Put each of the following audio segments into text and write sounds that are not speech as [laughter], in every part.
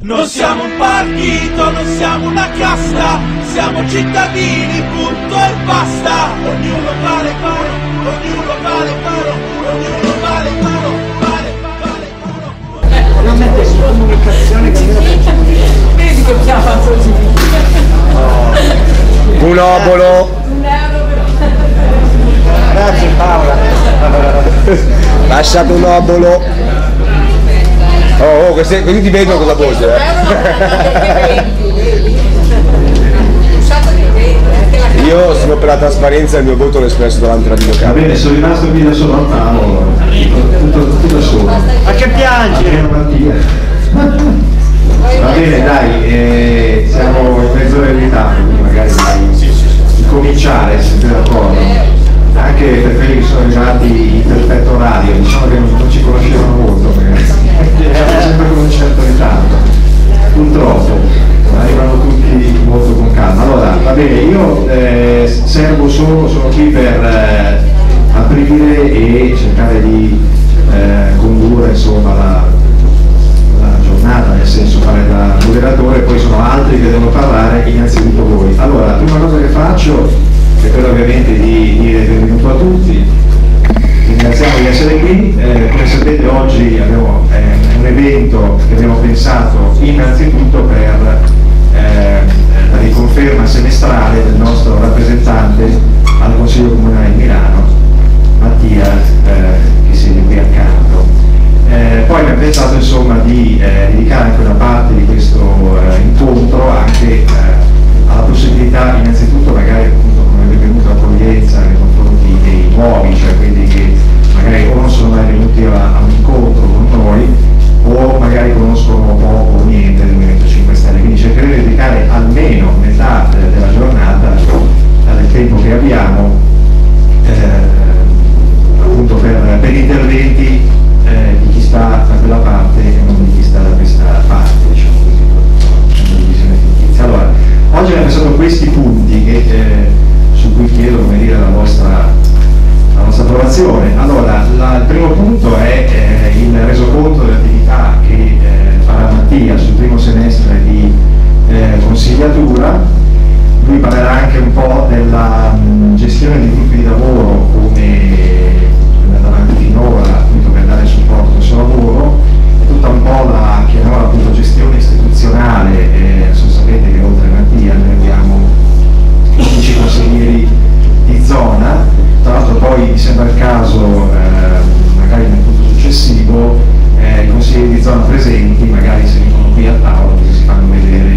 Non siamo un partito, non siamo una casta, siamo cittadini, punto e basta. Ognuno vale paro, ognuno vale paro, ognuno vale paro, vale, vale paro. Veramente su comunicazione che di Vedi che chiama così. Un obolo. Grazie Paola. Lasciate un obolo. Oh, oh, questi, questi ti vedono con la voce. Eh. Io sono per la trasparenza e il mio voto l'ho espresso davanti alla Va videocamera. bene, sono rimasto qui da solo al tavolo, tutto, tutto da solo. Ma che piangi? Mattia. Va bene, dai, eh, siamo in mezz'ora di ritardo, quindi magari dai, cominciare, se siete d'accordo. Anche per quelli che sono arrivati in perfetto orario, diciamo che non ci conoscevano molto, perché eravamo sempre con un certo ritardo. Purtroppo, arrivano tutti molto con calma. Allora, va bene, io eh, servo solo, sono qui per eh, aprire e cercare di eh, condurre insomma la, la giornata, nel senso fare da moderatore, poi sono altri che devono parlare, innanzitutto voi. Allora, la prima cosa che faccio è quella ovviamente di dire benvenuto a tutti, ringraziamo di essere qui, Eh, come sapete oggi abbiamo eh, un evento che abbiamo pensato innanzitutto per eh, la riconferma semestrale del nostro rappresentante al Consiglio Comunale di Milano, Mattia, eh, che siede qui accanto. Eh, poi abbiamo pensato insomma di eh, dedicare anche una parte di questo incontro anche alla possibilità innanzitutto magari appunto come benvenuta accoglienza nuovi, cioè quelli che magari o non sono mai venuti a, a un incontro con noi o magari conoscono poco o niente del Movimento 5 Stelle, quindi cercheremo di dedicare almeno metà della giornata del tempo che abbiamo eh, appunto per, per interventi eh, di chi sta da quella parte e non di chi sta da questa parte, diciamo così, facendo divisione fittizia. Allora, oggi a questi punti che, eh, su cui chiedo come dire, la vostra, la vostra approvazione. Allora, la- il primo punto è eh, il resoconto dell'attività che eh, farà Mattia sul primo semestre di eh, consigliatura. Lui parlerà anche un po' della mh, gestione dei gruppi di lavoro come è andata avanti finora, appunto per dare supporto al suo lavoro, e tutta un po' la chiamiamola appunto gestione istituzionale, eh, so, sapete che oltre a Mattia noi abbiamo 15 consiglieri di zona, poi mi sembra il caso, eh, magari nel punto successivo, eh, i consiglieri di zona presenti, magari se vengono qui a tavola, così si fanno vedere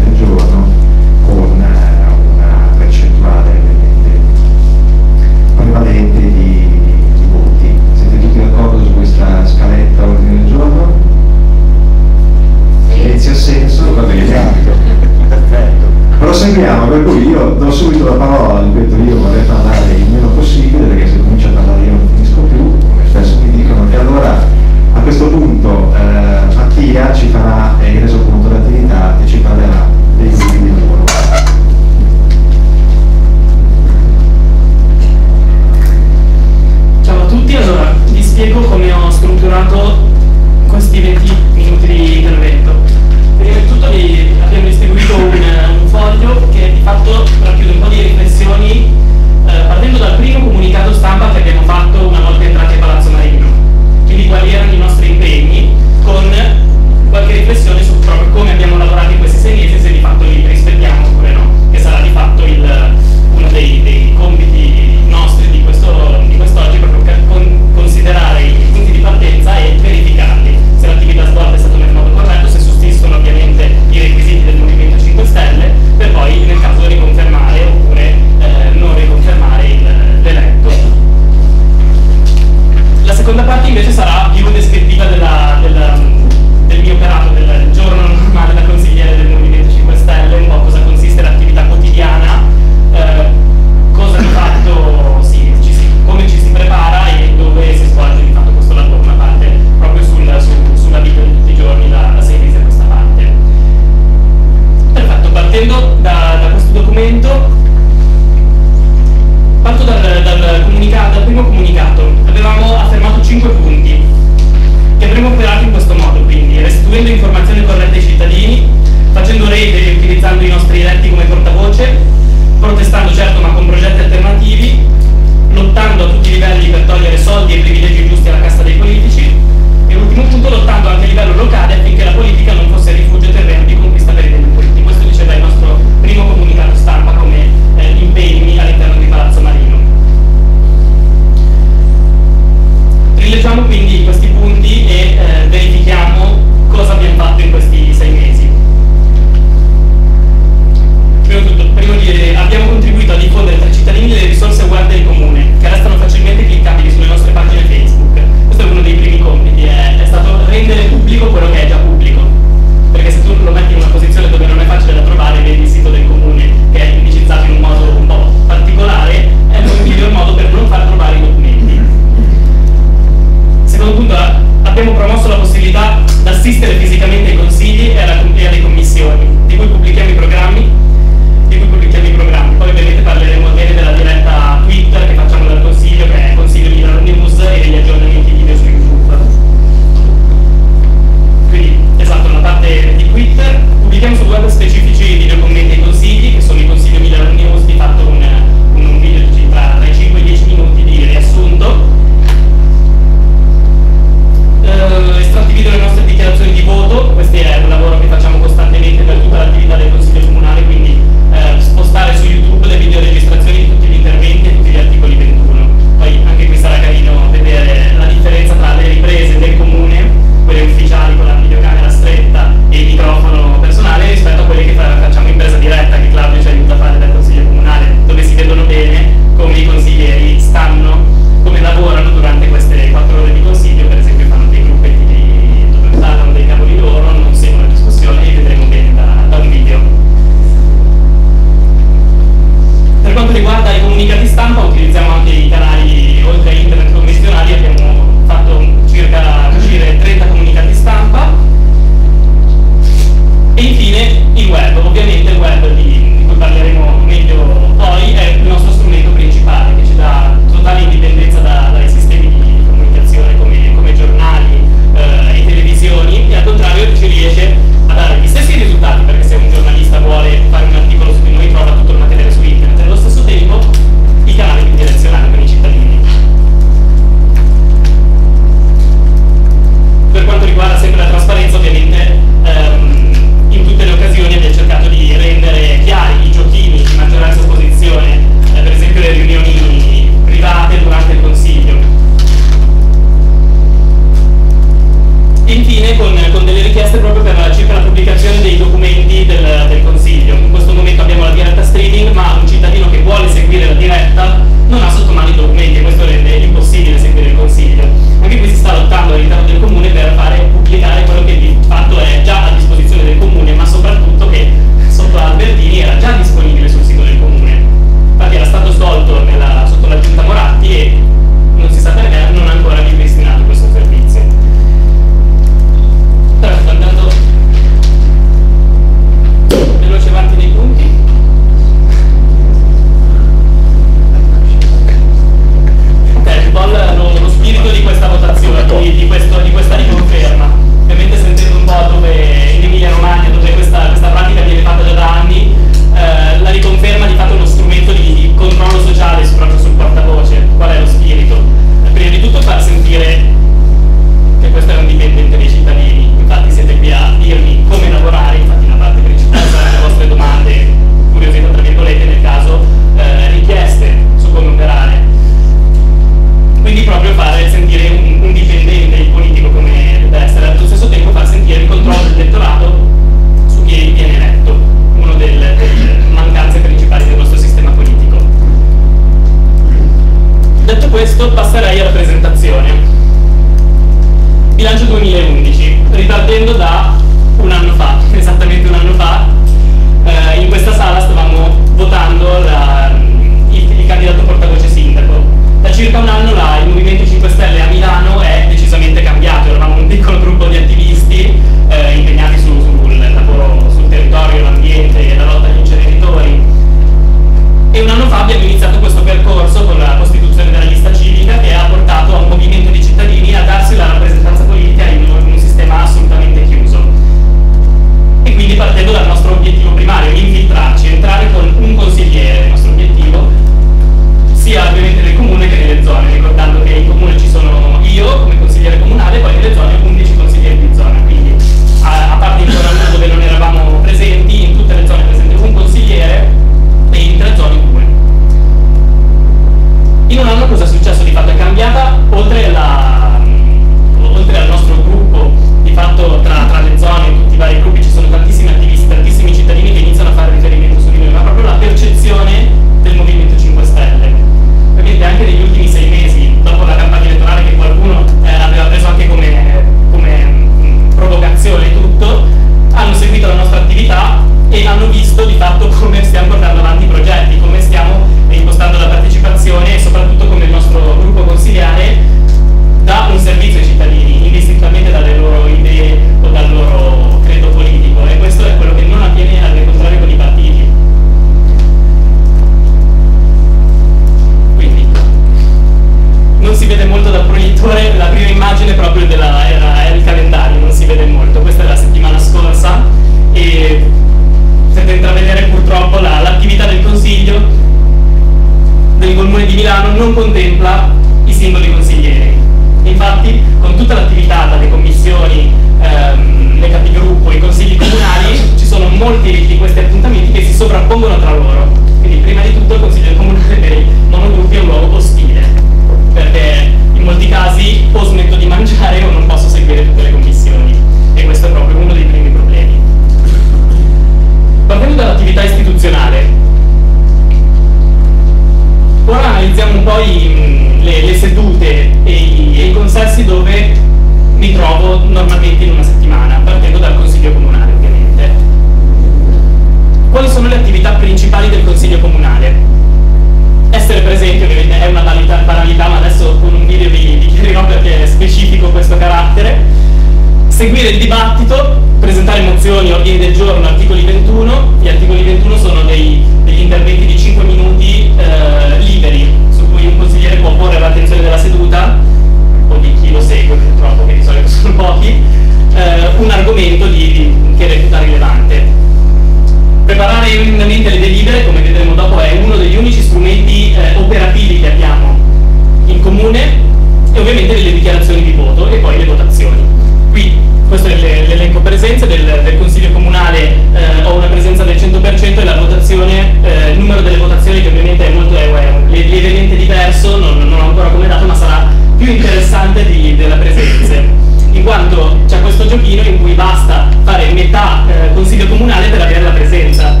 interessante di- della presenze, in quanto c'è questo giochino in cui basta fare metà eh, Consiglio Comunale per avere la presenza.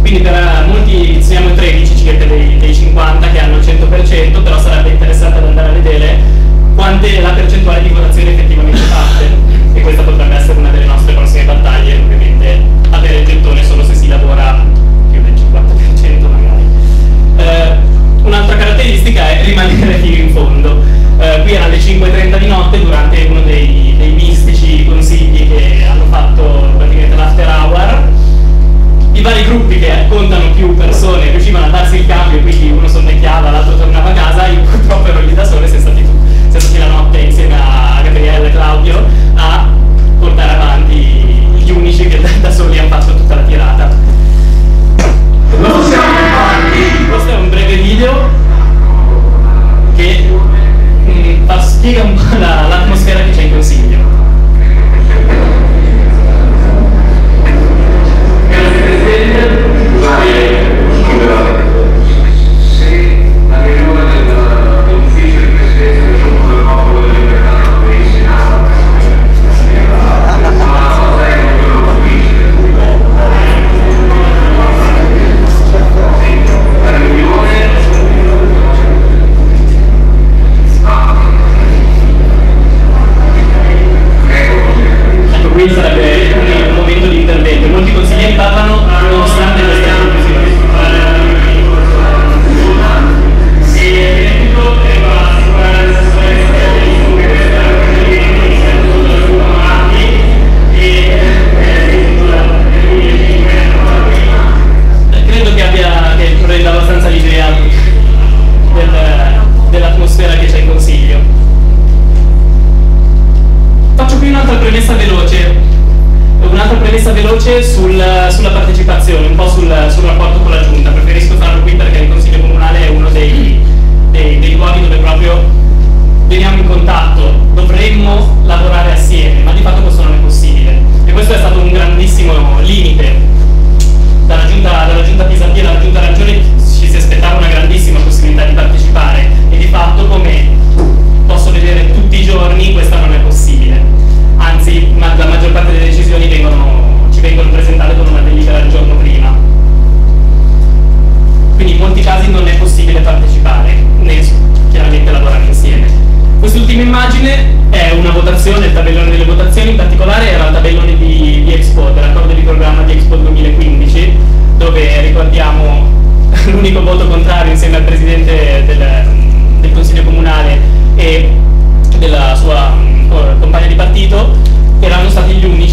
Quindi per eh, molti, siamo 50 che hanno il 100%, però sarebbe interessante ad andare a vedere quante è la percentuale di votazioni effettivamente fatte e questa potrebbe essere una delle nostre prossime battaglie, ovviamente avere il gettone solo se si lavora più del 50% magari. Eh, un'altra caratteristica è rimanere fino in fondo. Eh, qui erano le 5.30 di notte durante uno dei, dei mistici consigli che hanno fatto praticamente l'after hour. I vari gruppi che contano più persone riuscivano a darsi il cambio, quindi uno sonnecchiava, l'altro tornava a casa, io purtroppo ero lì da solo e siamo stati, siamo stati la notte insieme a Gabriele e Claudio a portare avanti gli unici che da, da soli hanno fatto tutta la tirata. Non siamo farti! Questo è un breve video che mm, fa- spiega un po' la- [laughs] l'atmosfera che c'è in consiglio. Veloce sul- sulla partecipazione, un po' sul, sul rapporto con la giunta. Preferisco farlo qui perché il Consiglio Comunale è uno dei, dei- dei luoghi dove proprio veniamo in contatto, dovremmo lavorare assieme, ma di fatto questo non è possibile. E questo è stato un grandissimo limite dalla giunta, dalla giunta Pisapia, dalla giunta Ragione ci si aspettava una grandissima possibilità di partecipare e di fatto come posso vedere tutti i giorni questa non è possibile. Anzi, ma- la maggior parte delle decisioni vengono- vengono presentate con una delibera il giorno prima. Quindi in molti casi non è possibile partecipare, né chiaramente lavorare insieme. Quest'ultima immagine è una votazione, il tabellone delle votazioni, in particolare era il tabellone di, di Expo, dell'accordo di programma di Expo 2015, dove ricordiamo [laughs] l'unico voto contrario insieme al Presidente del, del Consiglio Comunale e della sua mm, co- compagna di partito, erano stati gli unici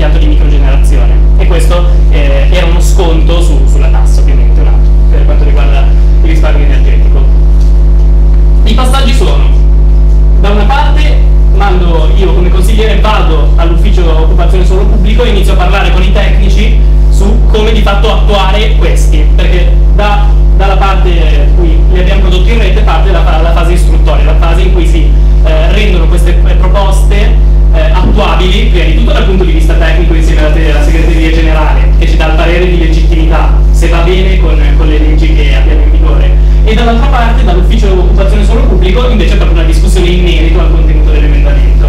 impianto di microgenerazione e questo eh, era uno sconto su- sulla tassa ovviamente un altro, per quanto riguarda il risparmio energetico. I passaggi sono, da una parte mando io come consigliere vado all'ufficio occupazione suolo pubblico e inizio a parlare con i tecnici su come di fatto attuare questi, perché da- dalla parte in cui li abbiamo prodotti in rete parte la, la fase istruttoria, la fase in cui si eh, rendono queste eh, proposte eh, attuabili, prima di tutto dal punto di vista tecnico insieme alla, alla segreteria generale, che ci dà il parere di legittimità, se va bene con, con le leggi che abbiamo in vigore, e dall'altra parte dall'ufficio occupazione suolo pubblico invece proprio una discussione in merito al contenuto dell'emendamento.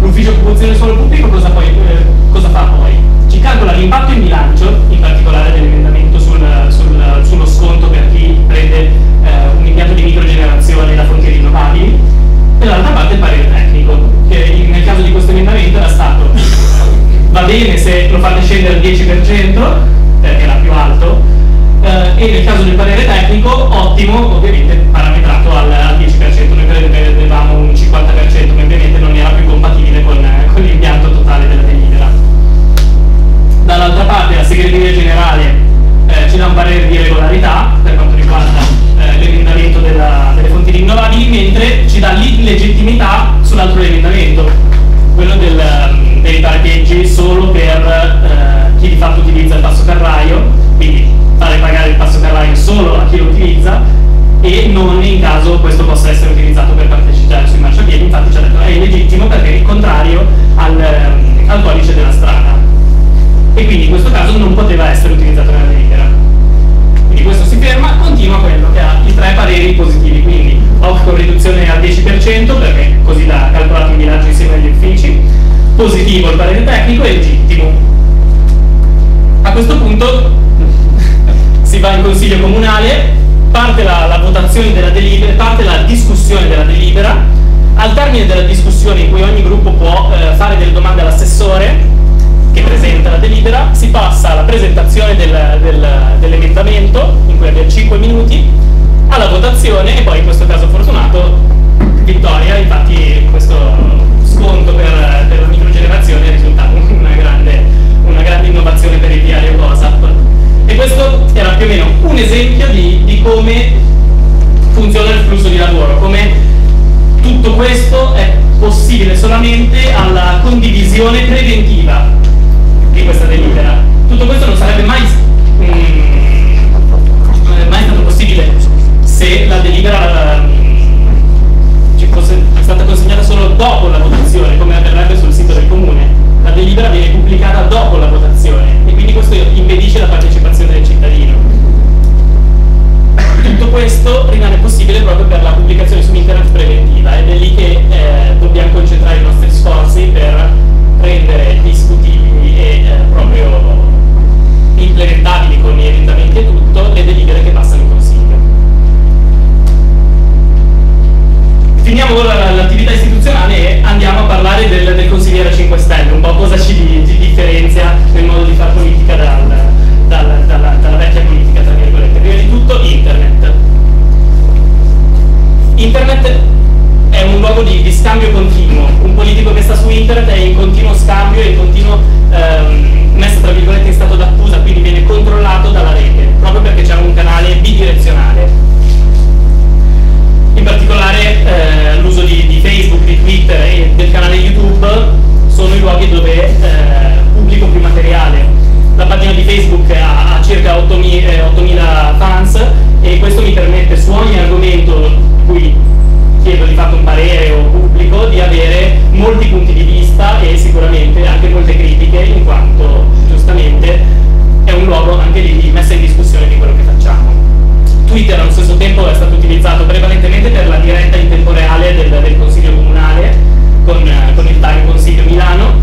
L'ufficio occupazione suolo pubblico cosa, poi, eh, cosa fa poi? Ci calcola l'impatto in bilancio, in particolare dell'emendamento sul, sul- sullo sconto per l'illegittimità sull'altro emendamento, quello del, ehm, dei parcheggi solo per eh, chi di fatto utilizza il passo carraio, quindi fare pagare il passo carraio solo a chi lo utilizza e non in caso questo possa essere utilizzato per partecipare sui marciapiedi, infatti ci ha detto è illegittimo perché è contrario al, ehm, al codice della strada e quindi in questo caso non poteva essere utilizzato nella delibera. Ferma, continua quello che ha i tre pareri positivi, quindi OC con riduzione al 10% perché così l'ha calcolato in bilancio insieme agli uffici, positivo il parere tecnico e legittimo. A questo punto [laughs] si va in consiglio comunale, parte la, la votazione della delibera, parte la discussione della delibera, al termine della discussione in cui ogni gruppo può eh, fare delle domande all'assessore, che presenta la delibera, si passa alla presentazione del- del- dell'emendamento, in cui abbiamo 5 minuti, alla votazione e poi in questo caso fortunato vittoria, infatti questo sconto per, per la microgenerazione è risultato [laughs] una grande, una grande innovazione per il diario COSAP. E questo era più o meno un esempio di, di come funziona il flusso di lavoro, come tutto questo è possibile solamente alla condivisione preventiva di questa delibera. Tutto questo non sarebbe mai, mm, mai stato possibile se la delibera mm, ci fosse stata consegnata solo dopo la votazione, come avverrebbe sul sito del comune. La delibera viene pubblicata dopo la votazione e quindi questo impedisce la partecipazione del cittadino. Tutto questo rimane possibile proprio per la pubblicazione su internet preventiva ed è lì che eh, dobbiamo concentrare i nostri sforzi per rendere discutibili e eh, proprio implementabili con gli emendamenti e tutto le delibere che passano in consiglio. Finiamo ora l'attività istituzionale e andiamo a parlare del, del consigliere 5 Stelle, un po' cosa ci, ci differenzia nel modo di fare politica dal- dal- dalla, dalla vecchia politica, tra virgolette. Prima di tutto internet. Internet è un luogo di, di scambio continuo, un politico che sta su internet è in continuo scambio e in continuo ehm, messo tra virgolette in stato d'accusa, quindi viene controllato dalla rete, proprio perché c'è un canale bidirezionale in particolare eh, l'uso di, di Facebook, di Twitter e del canale YouTube sono i luoghi dove eh, pubblico più materiale. La pagina di Facebook ha, ha circa 8.000 eh, 8.000 fans e questo mi permette su ogni argomento cui chiedo di fatto un parere o pubblico di avere molti punti di vista e sicuramente anche molte critiche in quanto giustamente è un luogo anche lì di messa in discussione di quello che facciamo. Twitter allo stesso tempo è stato utilizzato prevalentemente per la diretta in tempo reale del, del Consiglio Comunale con, con il tag Consiglio Milano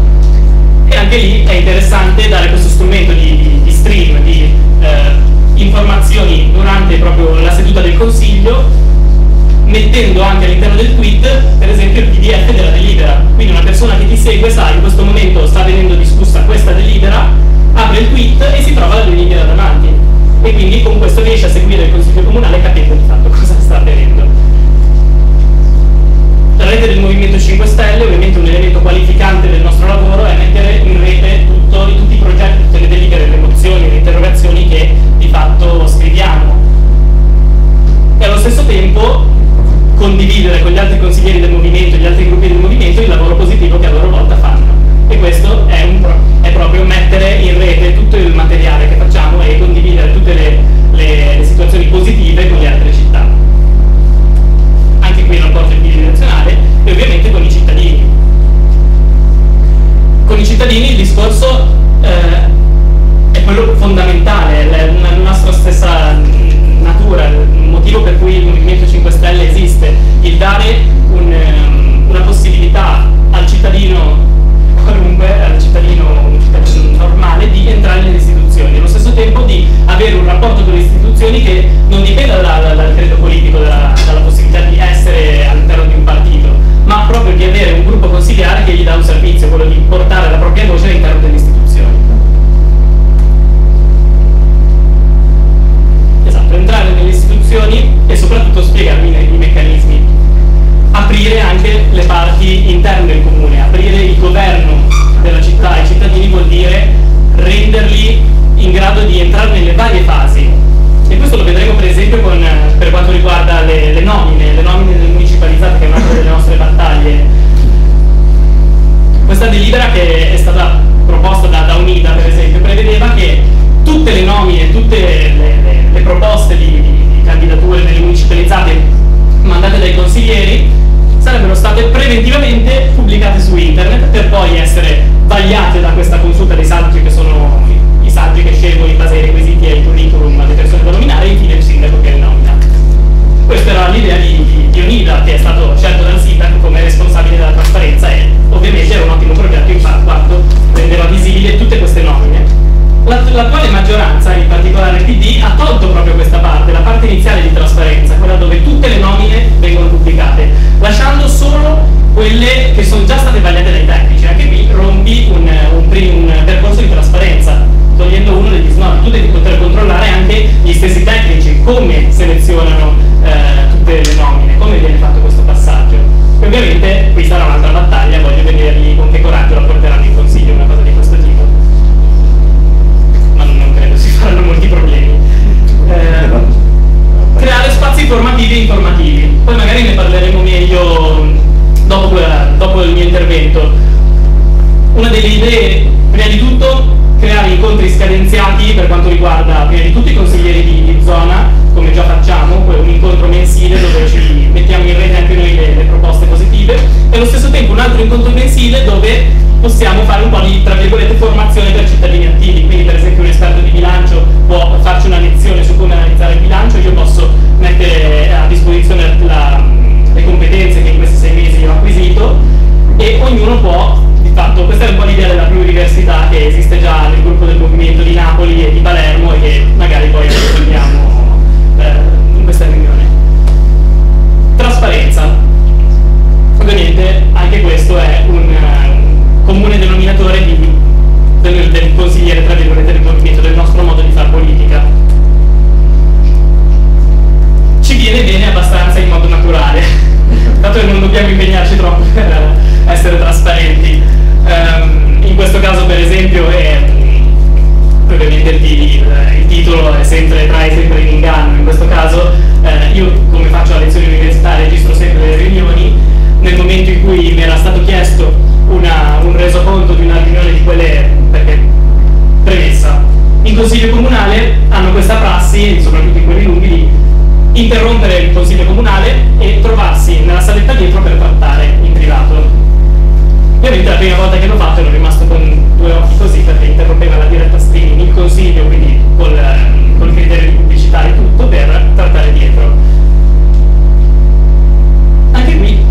e anche lì è interessante dare questo strumento di, di- di stream, di eh, informazioni durante proprio la seduta del Consiglio mettendo anche all'interno del tweet per esempio il pdf della delibera. Quindi una persona che ti segue sa in questo momento sta venendo discussa questa delibera apre il tweet e si trova la delibera davanti. E quindi con questo riesce a seguire il consiglio comunale capendo di fatto [laughs] cosa sta avvenendo. La rete del Movimento 5 Stelle ovviamente un elemento qualificante del nostro lavoro è mettere in rete tutto- tutti i progetti, tutte le delibere, le mozioni, le interrogazioni che di fatto scriviamo. E allo stesso tempo condividere con gli altri consiglieri del movimento, gli altri gruppi del movimento il lavoro positivo che a loro volta fanno. E questo è, pro- è proprio mettere in rete tutto il materiale che facciamo e condividere tutte le, le- le situazioni positive con le altre città. Anche qui il rapporto è bidirezionale e ovviamente con i cittadini. Con i cittadini il discorso eh, è quello fondamentale, dare un, ehm, una possibilità al cittadino qualunque, al cittadino, cittadino normale, di entrare nelle istituzioni, allo stesso tempo di avere un rapporto con le istituzioni che non dipenda da- da- dal credo politico, da- dalla possibilità di essere all'interno di un partito, ma proprio di avere un gruppo consigliare che gli dà un servizio, quello di portare la propria voce all'interno delle istituzioni. Esatto, entrare nelle istituzioni e soprattutto spiegarmi i meccanismi. Aprire anche le parti interne del comune, aprire il governo della città ai cittadini vuol dire renderli in grado di entrare nelle varie fasi. E questo lo vedremo per esempio con, per quanto riguarda le, le nomine, le nomine del municipalizzate che è un'altra delle nostre battaglie questa delibera che è stata proposta da, da Unida, per esempio, prevedeva che tutte le nomine, tutte le, le- le proposte di, di- di candidature nelle municipalizzate mandate dai consiglieri sarebbero state preventivamente pubblicate su internet per poi essere vagliate da questa consulta dei saggi che sono i- saggi che scelgono in base ai requisiti e ai curriculum alle persone da nominare e infine il sindaco che le nomina. Questa era l'idea di, di, di Onida che è stato scelto dal sindaco come responsabile della trasparenza e ovviamente era un ottimo progetto in quanto rendeva visibili tutte queste nomine l'attuale maggioranza, in particolare il PD, ha tolto proprio questa parte, la parte iniziale di trasparenza, quella dove tutte le nomine vengono pubblicate, lasciando solo quelle che sono già state vagliate dai tecnici. Anche qui rompi un, un, un percorso di trasparenza, togliendo uno degli snodi. Tu devi poter controllare anche gli stessi tecnici, come selezionano eh, tutte le nomine, come viene fatto questo passaggio. Ovviamente qui sarà un'altra battaglia, voglio vederli con che coraggio la porterà. creare spazi formativi e informativi. Poi magari ne parleremo meglio mm, dopo, dopo il mio intervento. Una delle idee, prima di tutto, creare incontri scadenziati per quanto riguarda prima di tutto i consiglieri di, di zona, come già facciamo, un incontro mensile dove ci mettiamo in rete anche noi le, le proposte positive, e allo stesso tempo un altro incontro mensile dove possiamo fare un po' di, tra virgolette, formazione per cittadini attivi, quindi per esempio un esperto di bilancio può farci una lezione su come analizzare il bilancio, io posso mettere a disposizione la, le competenze che in questi sei mesi ho acquisito e ognuno può, fatto, questa è un po' l'idea della pluriversità che esiste già nel gruppo del movimento di Napoli e di Palermo e che magari poi approfondiamo eh, in questa riunione. Trasparenza. Ovviamente anche questo è un, un comune denominatore di, del, del consigliere, tra virgolette, del movimento, del nostro modo di fare politica. Ci viene bene abbastanza in modo naturale, [laughs] dato che non dobbiamo impegnarci troppo per essere trasparenti. Um, in questo caso, per esempio, è, ovviamente il, il, il, titolo è sempre, trae sempre in inganno, in questo caso eh, io come faccio a lezioni universitarie registro sempre le riunioni, nel momento in cui mi era stato chiesto una, un resoconto di una riunione di quelle, perché premessa, in consiglio comunale hanno questa prassi, soprattutto in quelli lunghi, di interrompere il consiglio comunale e trovarsi nella saletta dietro per trattare in privato. Ovviamente la prima volta che l'ho fatto ero rimasto con due occhi così perché interrompeva la diretta streaming il consiglio, quindi col, col criterio di pubblicità e tutto, per trattare dietro. Anche qui,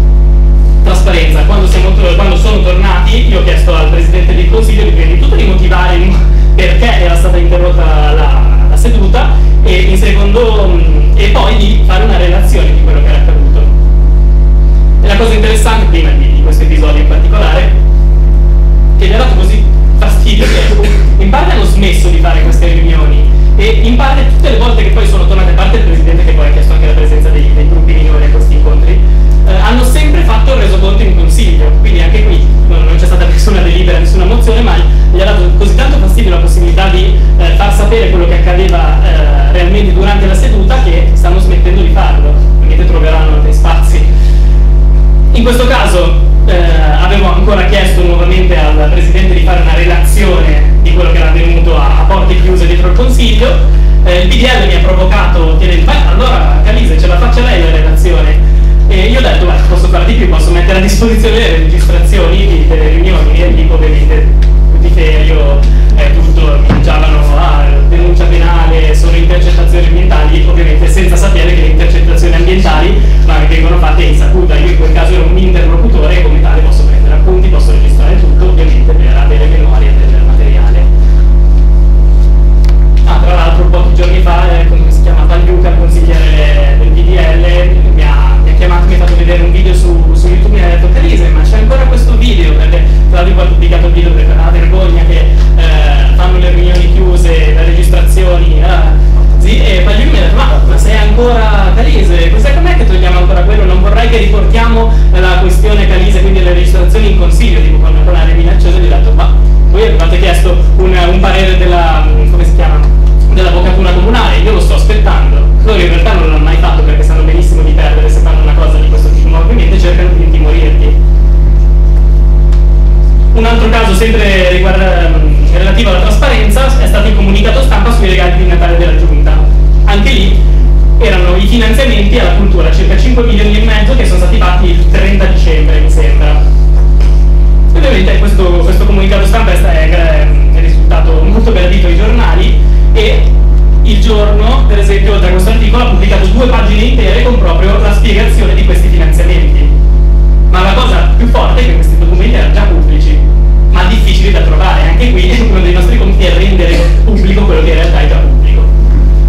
trasparenza. Quando, siamo, quando sono tornati, io ho chiesto al Presidente del Consiglio di prima di tutto di motivare [laughs] perché era stata interrotta la, la seduta e, secondo, e poi di fare una relazione di quello che era accaduto. E la cosa interessante, prima di, di questo episodio in particolare, che gli ha dato così fastidio che in parte hanno smesso di fare queste riunioni e in parte tutte le volte che poi sono tornate, a parte il Presidente che poi ha chiesto anche la presenza dei, dei gruppi minori a questi incontri, eh, hanno sempre fatto il resoconto in consiglio, quindi anche qui non, non c'è stata nessuna delibera, nessuna mozione, ma gli ha dato così tanto fastidio la possibilità di eh, far sapere quello che accadeva eh, Consiglio, eh, il PDL mi ha provocato chiedendo, beh allora Calise ce la faccia lei la relazione? E io ho detto, beh, posso fare di più, posso mettere a disposizione le registrazioni delle riunioni e lì ovviamente putiferio, eh, tutto, minacciavano ah, denuncia penale, sono intercettazioni ambientali, ovviamente senza sapere che le intercettazioni ambientali ma vengono fatte in saputa. Io in quel caso ero un interlocutore e come tale posso prendere appunti, posso registrare tutto, ovviamente per avere memoria del materiale. Ah, tra l'altro pochi giorni fa, eh, come si chiama Pagliuca, il consigliere del PDL, mi ha, mi ha chiamato, mi ha fatto vedere un video su, su YouTube, mi ha detto Calise, ma c'è ancora questo video, perché tra l'altro ho pubblicato il video perché ha vergogna che eh, fanno le riunioni chiuse, le registrazioni, eh. Sì, e Pagliuca mi ha detto, ma, ma sei ancora Calise, cos'è com'è che togliamo ancora quello? Non vorrei che riportiamo la questione Calise, quindi le registrazioni in consiglio, tipo con, con aria minacciosa, gli ho detto, ma voi avevate chiesto un, un parere della, come si chiama, dell'avvocatura comunale, io lo sto aspettando, loro in realtà non l'hanno mai fatto perché sanno benissimo di perdere se fanno una cosa di questo tipo, ma ovviamente cercano di intimorirti. Un altro caso sempre riguarda, relativo alla trasparenza è stato il comunicato stampa sui regali di Natale della Giunta. Anche lì erano i finanziamenti alla cultura, circa 5 milioni e mezzo che sono stati fatti il 30 dicembre, mi sembra. Ovviamente questo, questo comunicato stampa è, è, è risultato molto gradito ai giornali e il giorno, per esempio, oltre a questo articolo, ha pubblicato due pagine intere con proprio la spiegazione di questi finanziamenti. Ma la cosa più forte è che questi documenti erano già pubblici, ma difficili da trovare. Anche qui [laughs] uno dei nostri compiti è rendere pubblico quello che in realtà è già pubblico,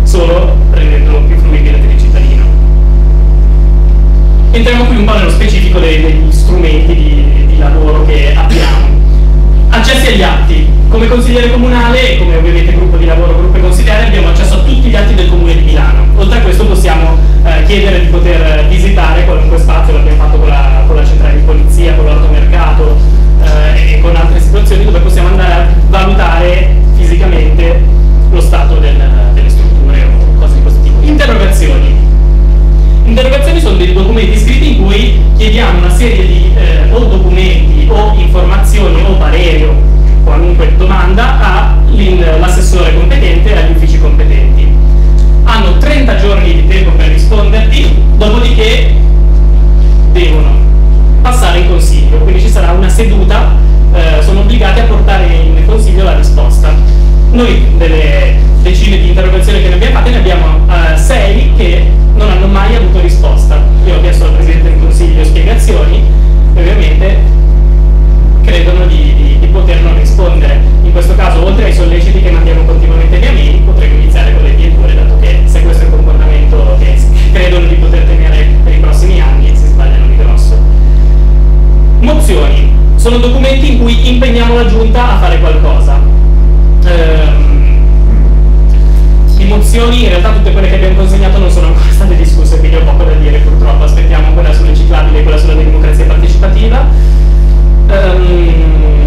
solo rendendolo più fruibile per il cittadino. Entriamo qui un po' nello specifico degli strumenti di, di lavoro che abbiamo. Accessi agli atti. Come consigliere comunale come ovviamente gruppo di lavoro, gruppo consigliere, abbiamo accesso a tutti gli atti del Comune di Milano. Oltre a questo possiamo eh, chiedere di poter visitare qualunque spazio, l'abbiamo fatto con la, con la centrale di polizia, con l'automercato eh, e con altre situazioni dove possiamo andare a valutare fisicamente lo stato del, delle strutture o cose di questo tipo. Interrogazioni. Interrogazioni sono dei documenti scritti in cui chiediamo una serie di eh, o documenti qualunque domanda all'assessore competente e agli uffici competenti. Hanno 30 giorni di tempo per risponderti, dopodiché devono passare in consiglio, quindi ci sarà una seduta, eh, sono obbligati a portare in consiglio la risposta. Noi delle decine di interrogazioni che ne abbiamo fatte ne abbiamo 6 eh, che non hanno mai avuto risposta. Io ho chiesto al Presidente del Consiglio spiegazioni, e ovviamente credono di, di poter non rispondere. In questo caso, oltre ai solleciti che mandiamo continuamente via mail, potremmo iniziare con le pieture, dato che se questo è il comportamento che credono di poter tenere per i prossimi anni, si sbagliano di grosso. Mozioni sono documenti in cui impegniamo la Giunta a fare qualcosa. Ehm, mozioni, in realtà tutte quelle che abbiamo consegnato non sono ancora [laughs] state discusse, quindi ho poco da dire purtroppo, aspettiamo quella sulle ciclabili e quella sulla democrazia partecipativa. Ehm,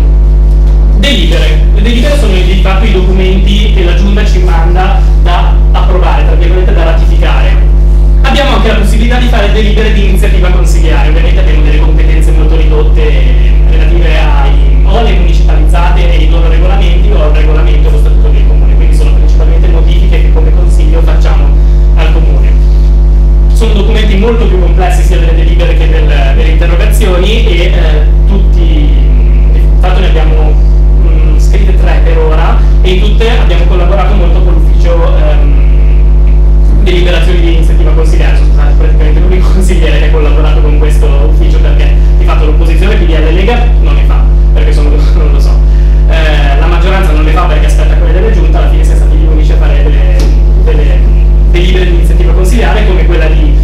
delibere. Le delibere sono di fatto i documenti che la Giunta ci manda da approvare, tra virgolette da ratificare. Abbiamo anche la possibilità di fare delibere di iniziativa consigliare, ovviamente abbiamo delle competenze molto ridotte relative ai, o alle municipalizzate e ai loro regolamenti o al regolamento allo statuto del comune, quindi sono principalmente modifiche che come consiglio facciamo al comune. Sono documenti molto più complessi sia delle delibere che del- delle interrogazioni e eh, tre per ora e in tutte abbiamo collaborato molto con l'ufficio ehm, deliberazioni di iniziativa consigliare, sono stato praticamente l'unico [laughs] consigliere che ha collaborato con questo ufficio perché di fatto l'opposizione PDL Lega non ne fa, perché sono, [laughs] non lo so. Eh, la maggioranza non le fa perché aspetta quelle delle giunte, alla fine siamo stati gli unici a fare delle, delle delibere di iniziativa consigliare come quella di,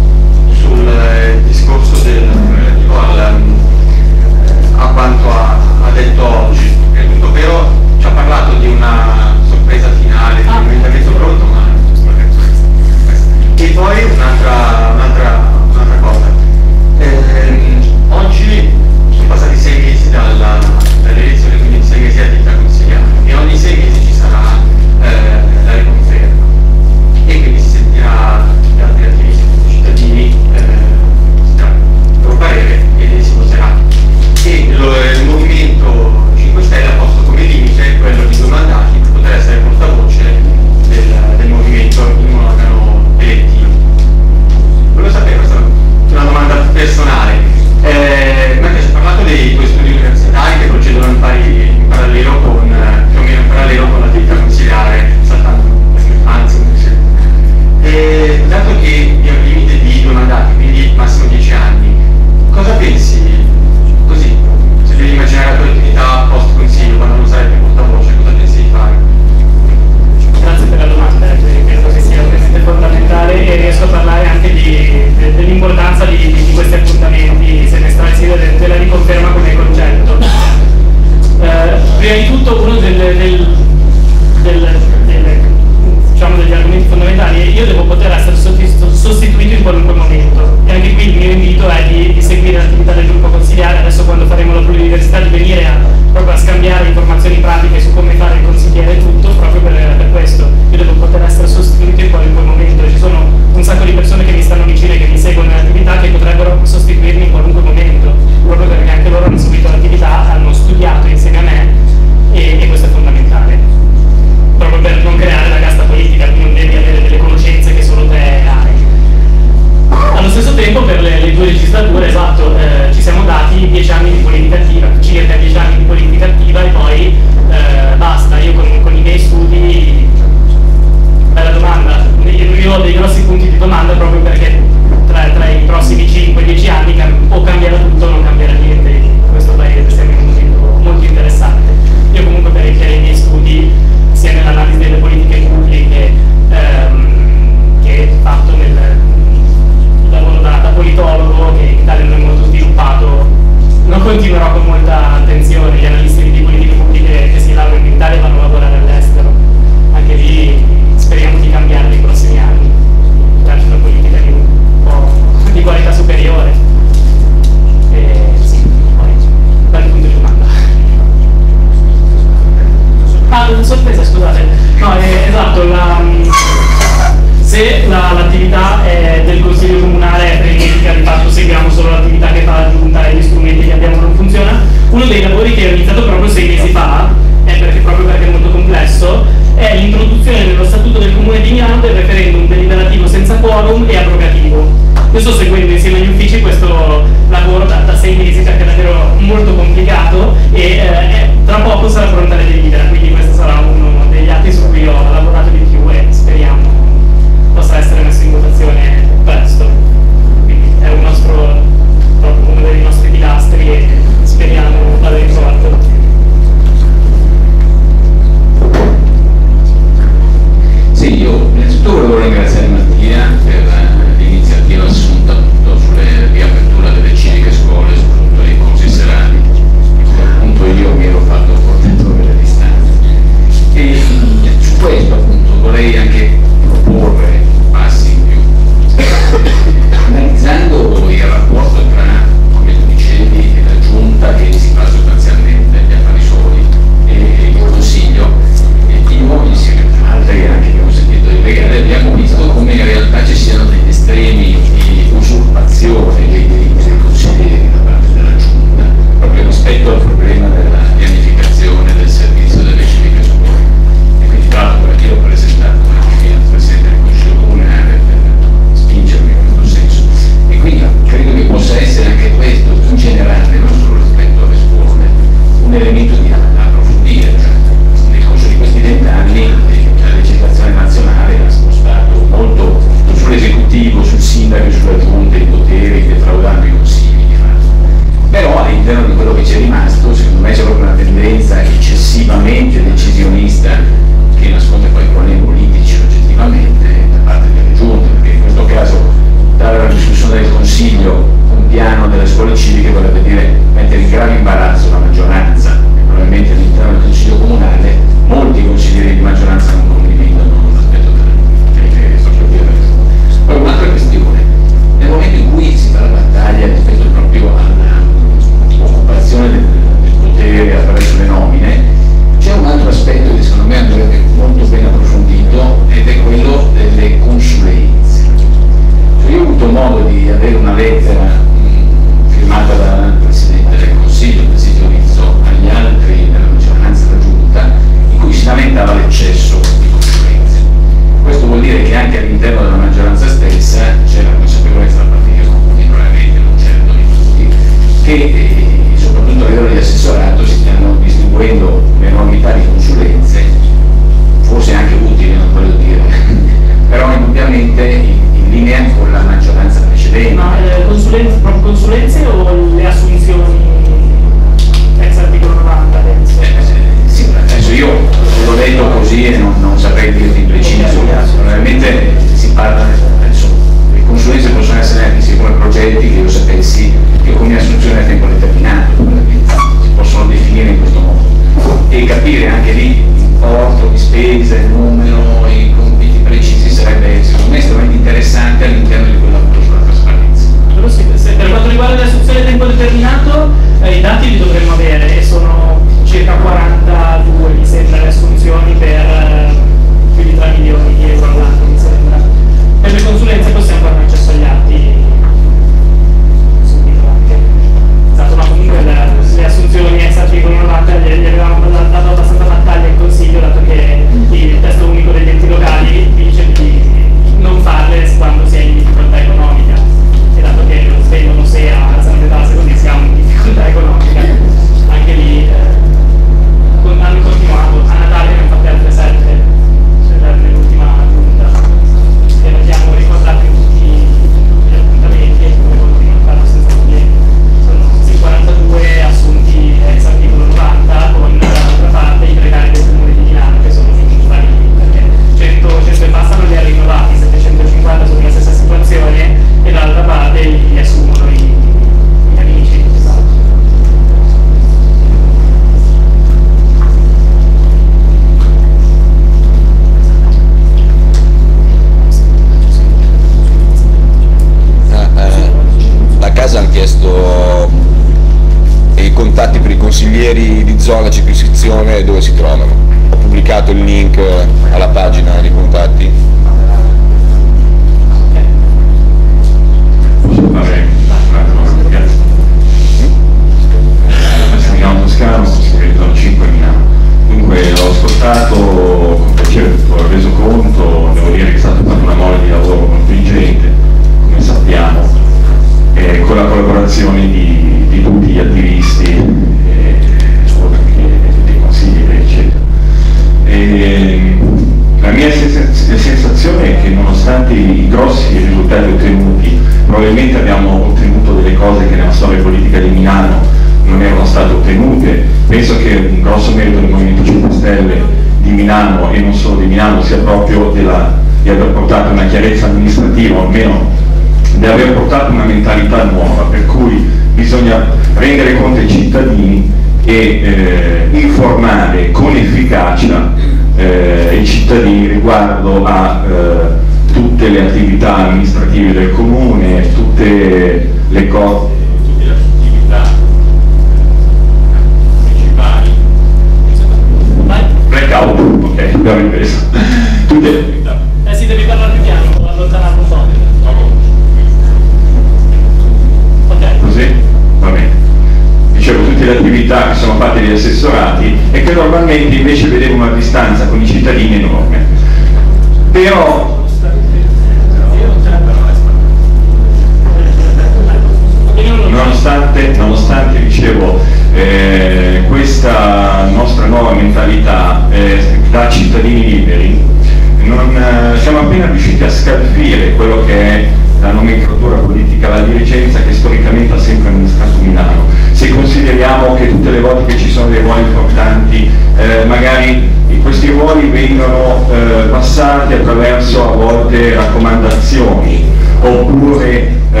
ruoli vengono eh, passati attraverso a volte raccomandazioni oppure eh,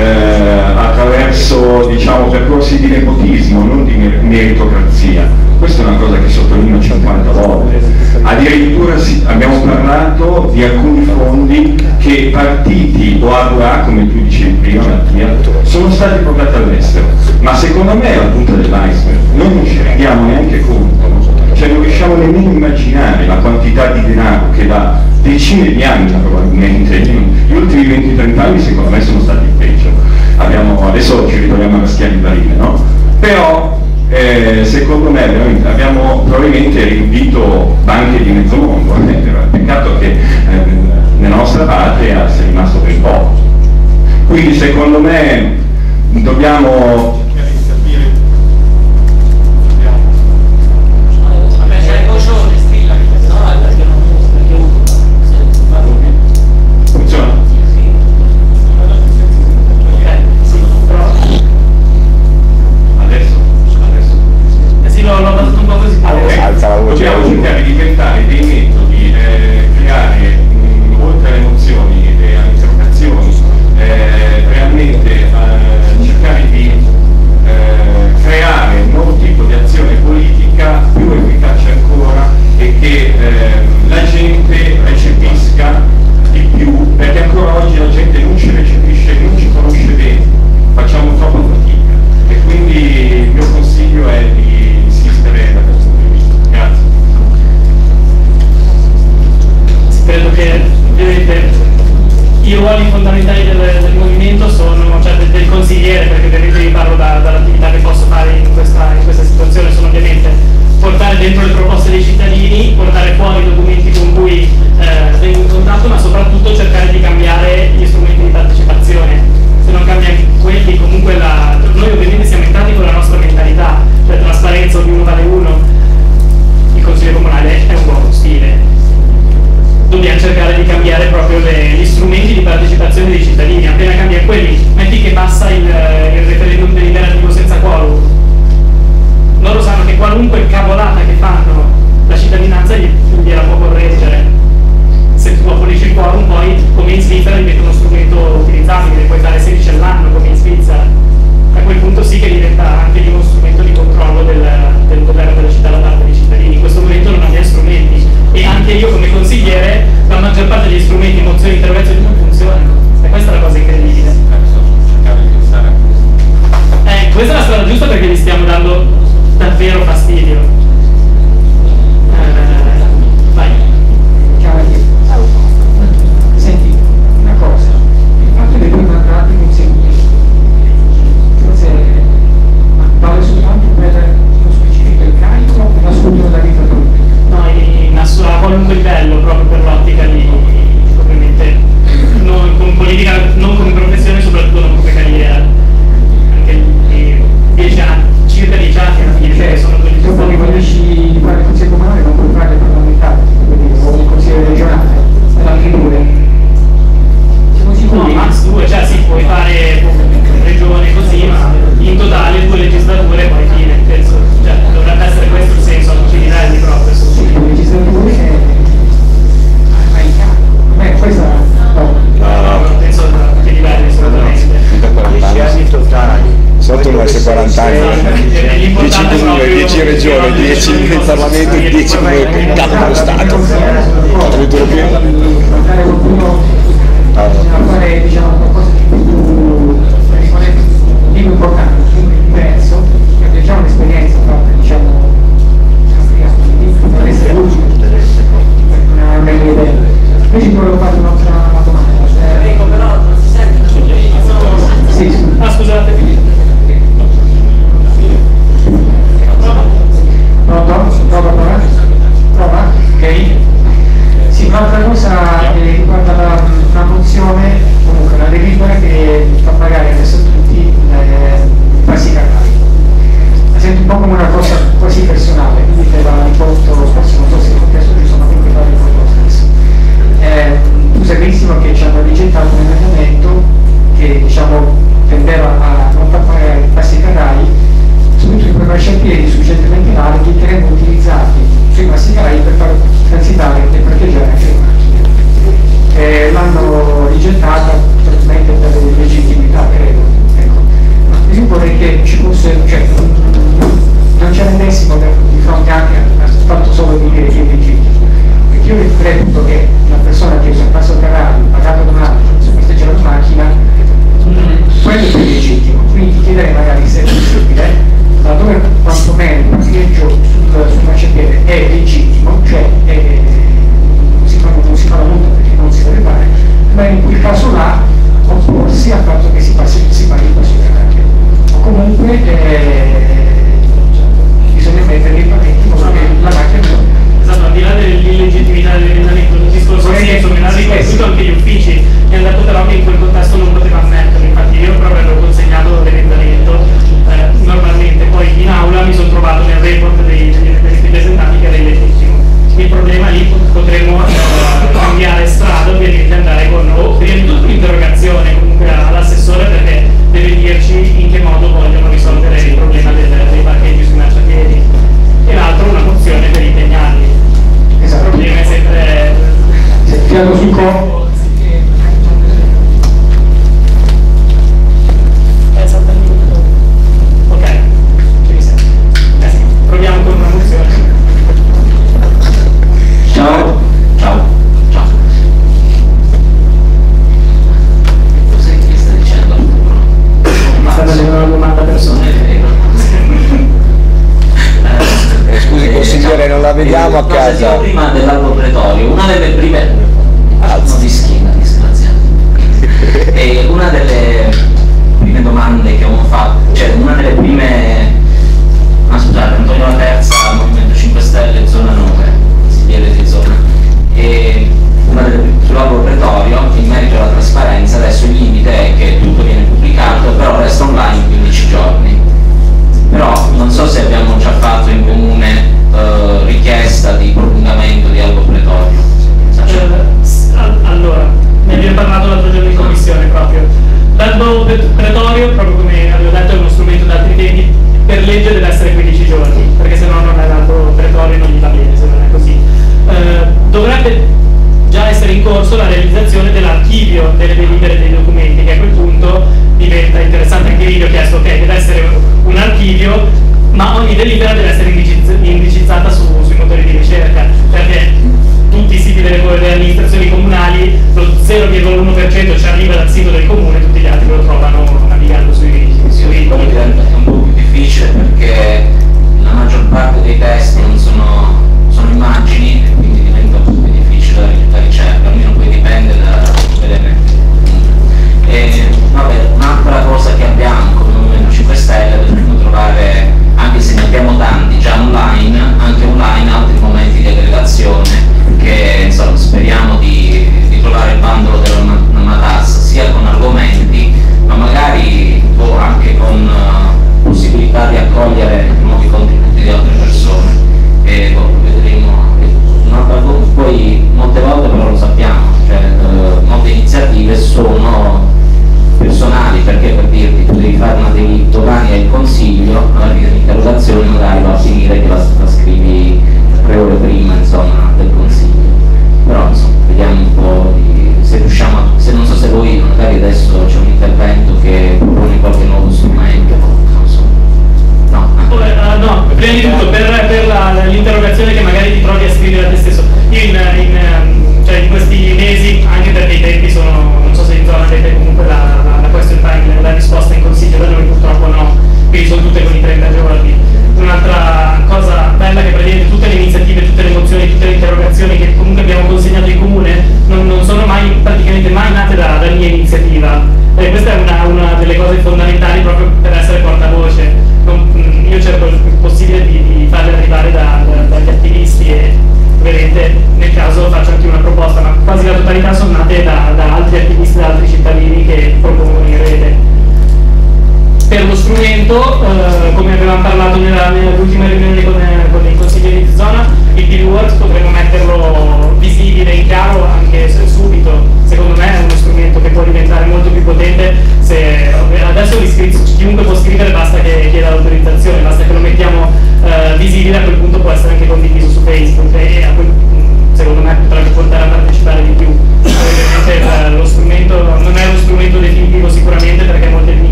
attraverso diciamo, percorsi di nepotismo, non di mer- meritocrazia. Questa è una cosa che sottolineo 50 volte. Addirittura si- abbiamo parlato di alcuni fondi che partiti o AUA, come tu dicevi prima Mattia, sono stati portati all'estero. Ma secondo me è la punta dell'iceberg. Noi non ci rendiamo neanche conto, cioè non riusciamo nemmeno a immaginare la quantità di denaro che da decine di anni probabilmente, gli ultimi 20-30 anni secondo me sono stati peggio. Abbiamo, adesso ci ritroviamo a raschiare il barile, no? Però eh, secondo me abbiamo probabilmente riempito banche di mezzo mondo, eh, peccato che eh, nella nostra patria sia rimasto ben poco. Quindi secondo me dobbiamo no, no, ma sono cose sicure. Alza la voce. Dobbiamo cercare di diventare dei metodi, eh, creare mm, mh, oltre alle emozioni e alle interrogazioni, eh, realmente eh, cercare di eh, creare un nuovo tipo di azione politica più efficace ancora e che ehm, la gente recepisca di più, perché ancora oggi la gente non parlo da, dall'attività che posso fare in questa, in questa situazione sono ovviamente portare dentro le proposte dei cittadini, portare fuori i documenti con cui eh, vengo in contatto, ma soprattutto cercare di cambiare gli strumenti di partecipazione. Se non cambiano quelli, comunque la, noi ovviamente siamo entrati con la nostra mentalità, cioè trasparenza, ognuno vale uno. Il Consiglio Comunale è un buon stile, dobbiamo cercare di cambiare proprio le, gli strumenti di partecipazione dei cittadini, appena cambia quelli, metti che passa il, eh, il referendum deliberativo senza quorum, loro sanno che qualunque cavolata che fanno la cittadinanza gliela può correggere, se tu abolisci il quorum poi come in Svizzera diventa uno strumento utilizzabile, puoi fare 16 all'anno come in Svizzera, a quel punto sì che diventa anche uno strumento di controllo del, del governo della città da parte dei cittadini, in questo momento non abbiamo strumenti e anche io come consigliere la maggior parte degli strumenti, mozioni, interventi non funzionano e questa è la cosa incredibile. Eh, questa è la strada giusta perché gli stiamo dando davvero fastidio. proprio per l'ottica di ovviamente non come politica, non come professione, soprattutto non come carriera. Anche di dieci anni, circa dieci anni alla fine cioè, sono quelli che sono. Quando riesci di fare il consiglio comunale non puoi fare il parlamentare, quindi o il consiglio regionale, anche due. Siamo sicuri? No, max due, cioè sì, puoi fare regione così, ma in totale due legislature poi fine, penso, cioè dovrebbe essere questo il senso al di proprio. Sì, legislature eh, sotto non sei 40 anni 10 comuni, 10 regioni, 10 in Parlamento, 10 come capo dello Stato addirittura più. Invece quello che una Ah, scusate, finito. Pronto? Prova, prova. Prova. Ok? Sì, ma per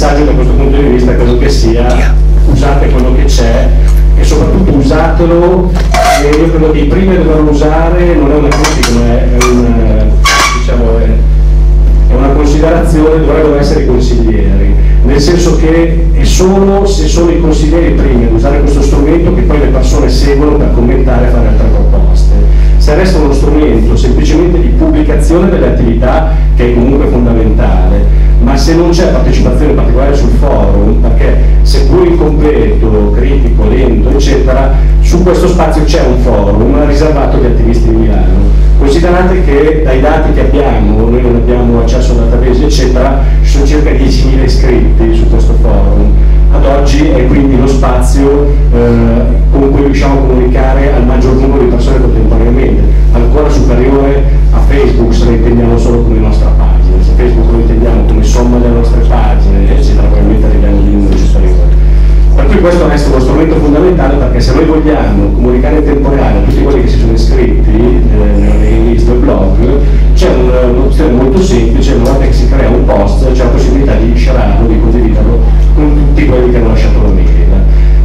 messaggio da questo punto di vista credo che sia usate quello che c'è e soprattutto usatelo, io credo che i primi a usare non è una critica, è, una, eh, diciamo, è una considerazione, dovrebbero essere i consiglieri, nel senso che è solo se sono i consiglieri primi ad usare questo strumento che poi le persone seguono per commentare e fare altre proposte. Se resta uno strumento semplicemente di pubblicazione delle attività che è comunque fondamentale ma se non c'è partecipazione particolare sul forum, perché seppur incompleto, critico, lento, eccetera, su questo spazio c'è un forum riservato agli attivisti di Milano. Considerate che dai dati che abbiamo, noi non abbiamo accesso a database, eccetera, ci sono circa 10.000 iscritti su questo forum. Ad oggi è quindi lo spazio eh, con cui riusciamo a comunicare al maggior numero di persone contemporaneamente, ancora superiore a Facebook, se la intendiamo solo come nostra pagina. Se Facebook lo insomma delle nostre pagine, eccetera, probabilmente arriviamo lì un registro saremo. Per cui questo resta uno strumento fondamentale perché se noi vogliamo comunicare in tempo reale a tutti quelli che si sono iscritti eh, in questo blog, c'è un'opzione molto semplice, una volta che si crea un post c'è la possibilità di shararlo, di condividerlo con tutti quelli che hanno lasciato la mail.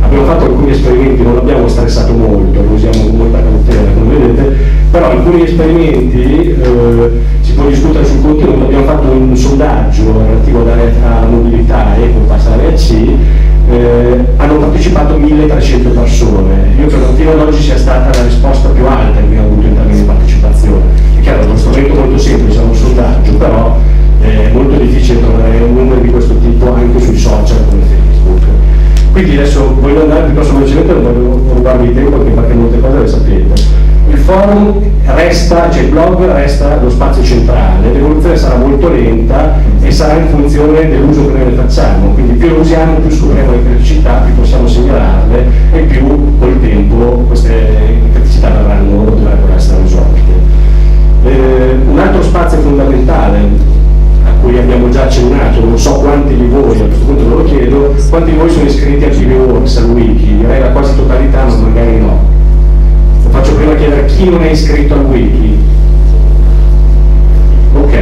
Abbiamo fatto alcuni esperimenti, non abbiamo stressato molto, lo usiamo con molta cautela, come vedete, però alcuni esperimenti eh, si può discutere sul contenuto, abbiamo fatto un sondaggio relativo all'area- alla mobilità e poi passare a C, eh, hanno partecipato 1300 persone. Io credo fino ad oggi sia stata la risposta più alta che abbiamo avuto in termini di partecipazione. È chiaro, è uno strumento molto semplice, è un sondaggio, però eh, è molto difficile trovare un numero di questo tipo anche sui social come Facebook. Quindi adesso voglio andare piuttosto velocemente, non voglio rubarvi tempo anche perché molte cose le sapete. Il forum resta, cioè il blog resta lo spazio centrale, l'evoluzione sarà molto lenta e sarà in funzione dell'uso che noi ne facciamo, quindi più lo usiamo, più scopriamo le criticità, più possiamo segnalarle e più col tempo queste criticità verranno, dovrebbero essere risolte. Eh, un altro spazio fondamentale cui abbiamo già accennato, non so quanti di voi, a questo punto ve lo chiedo, quanti di voi sono iscritti a PBWorks, al wiki? Direi la quasi totalità, ma magari no. Lo faccio prima chiedere chi non è iscritto al wiki. Ok.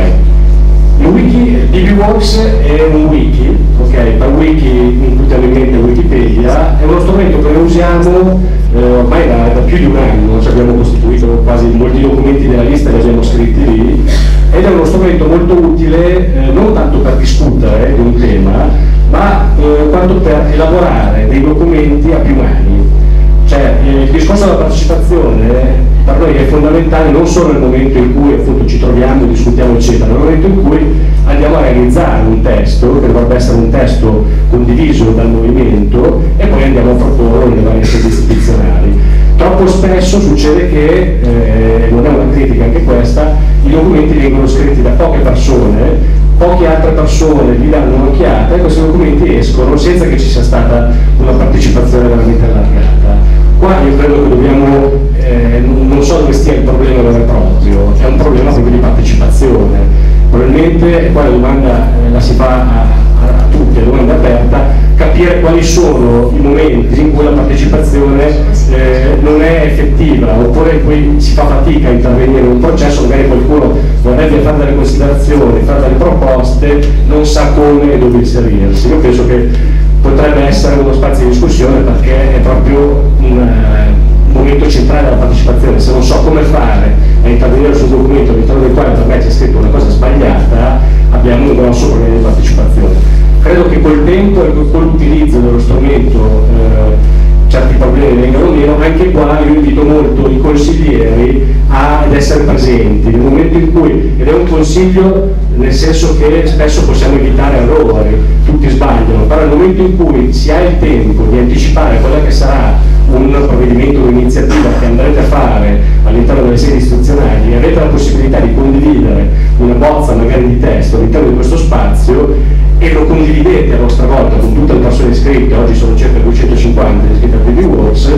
Il wiki, DBWorks è un wiki, ok? Per wiki imputiamo in mente Wikipedia, è uno strumento che noi usiamo eh, ormai da, da più di un anno, cioè abbiamo costituito quasi molti documenti della lista li abbiamo scritti lì, ed è uno strumento molto utile eh, non tanto per discutere di un tema, ma eh, quanto per elaborare dei documenti a più mani. Cioè, eh, il discorso della partecipazione per noi è fondamentale non solo nel momento in cui appunto ci troviamo, discutiamo eccetera, ma nel momento in cui andiamo a realizzare un testo, che dovrebbe essere un testo condiviso dal movimento, e poi andiamo a proporlo nelle varie sedi istituzionali. Troppo spesso succede che, eh, non è una critica anche questa, i documenti vengono scritti da poche persone, poche altre persone gli danno un'occhiata e questi documenti escono senza che ci sia stata una partecipazione veramente allargata. Qua io credo che dobbiamo, eh, non so dove stia il problema vero e proprio, è un problema proprio di partecipazione. Probabilmente, qua la domanda eh, la si fa a, a- tutti, è domanda aperta, capire quali sono i momenti in cui la partecipazione eh, non è effettiva oppure in si fa fatica a intervenire in un processo, magari qualcuno vorrebbe fare delle considerazioni, fare delle proposte, non sa come e dove inserirsi. Io penso che potrebbe essere uno spazio di discussione perché è proprio un, eh, un momento centrale della partecipazione. Se non so come fare a intervenire sul documento all'interno del quale per me c'è scritto una cosa sbagliata, abbiamo un grosso problema di partecipazione. Credo che col tempo e con l'utilizzo dello strumento eh, certi problemi vengano meno, anche qua io invito molto i consiglieri ad essere presenti. Nel momento in cui, ed è un consiglio nel senso che spesso possiamo evitare errori, tutti sbagliano, però nel momento in cui si ha il tempo di anticipare quella che sarà un provvedimento un'iniziativa che andrete a fare all'interno delle sedi istituzionali e avete la possibilità di condividere una bozza magari di testo all'interno di questo spazio e lo condividete a vostra volta con tutte le persone iscritte, oggi sono circa 250 iscritte a PB Works,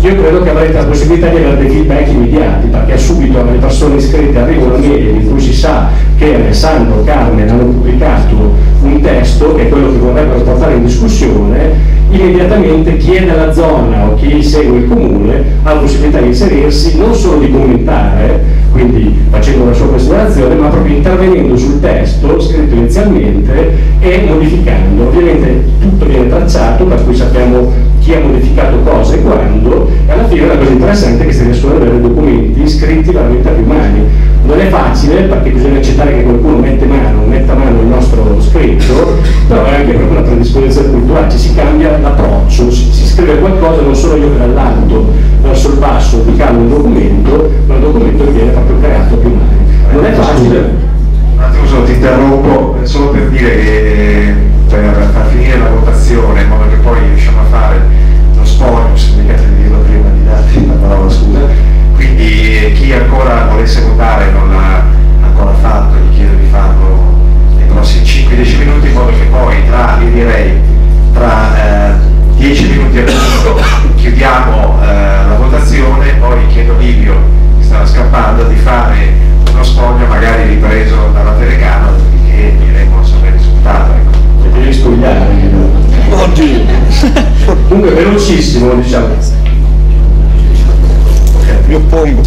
io credo che avrete la possibilità di avere dei feedback immediati, perché subito alle persone iscritte arriva una mail in cui si sa che Alessandro Carmen hanno pubblicato un testo, che è quello che vorrebbero portare in discussione, immediatamente chi è nella zona o chi segue il comune ha la possibilità di inserirsi, non solo di commentare, quindi facendo la sua considerazione, ma proprio intervenendo sul testo scritto inizialmente e modificando. Ovviamente tutto viene tracciato, per cui sappiamo chi ha modificato cosa e quando, e alla fine la cosa interessante è che si riescono ad avere documenti scritti veramente a più mani. Non è facile perché bisogna accettare che qualcuno mette mano, metta mano il nostro scritto, però è anche proprio una predisposizione culturale, ci si cambia l'approccio, si, si scrive qualcosa non solo io dall'alto verso il basso di calo un documento, ma un documento viene proprio creato più mani. Non è facile. Un attimo solo ti interrompo, solo per dire che eh, per far finire la votazione, in modo che poi riusciamo a fare lo spoglio, se mi di dirlo prima di darti la parola, scusa. Quindi eh, chi ancora volesse votare non l'ha ancora fatto, gli chiedo di farlo nei prossimi 5-10 minuti, in modo che poi tra, io direi, tra eh, 10 minuti e appunto chiudiamo eh, la votazione, poi chiedo a Livio, che stava scappando, di fare uno spoglio magari ripreso dalla telecamera, che diremo sapere il risultato. Ecco. Devi spogliare. Oddio! Comunque velocissimo, diciamo. Mi oppongo.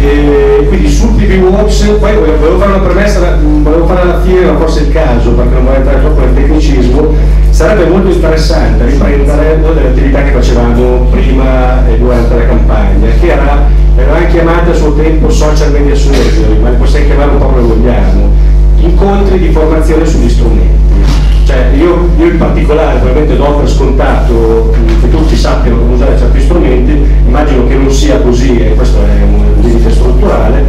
E quindi sul PV Works, poi volevo fare una premessa, volevo fare alla fine, ma forse è il caso, perché non vorrei entrare troppo nel tecnicismo, sarebbe molto interessante riprendere una delle attività che facevamo prima e durante la campagna, che era, era chiamata a suo tempo social media surgery, ma possiamo chiamarlo un come vogliamo, incontri di formazione sugli strumenti. Cioè, io, io in particolare, probabilmente do per scontato che tutti sappiano come usare certi strumenti, immagino che non sia così e questo è un limite strutturale.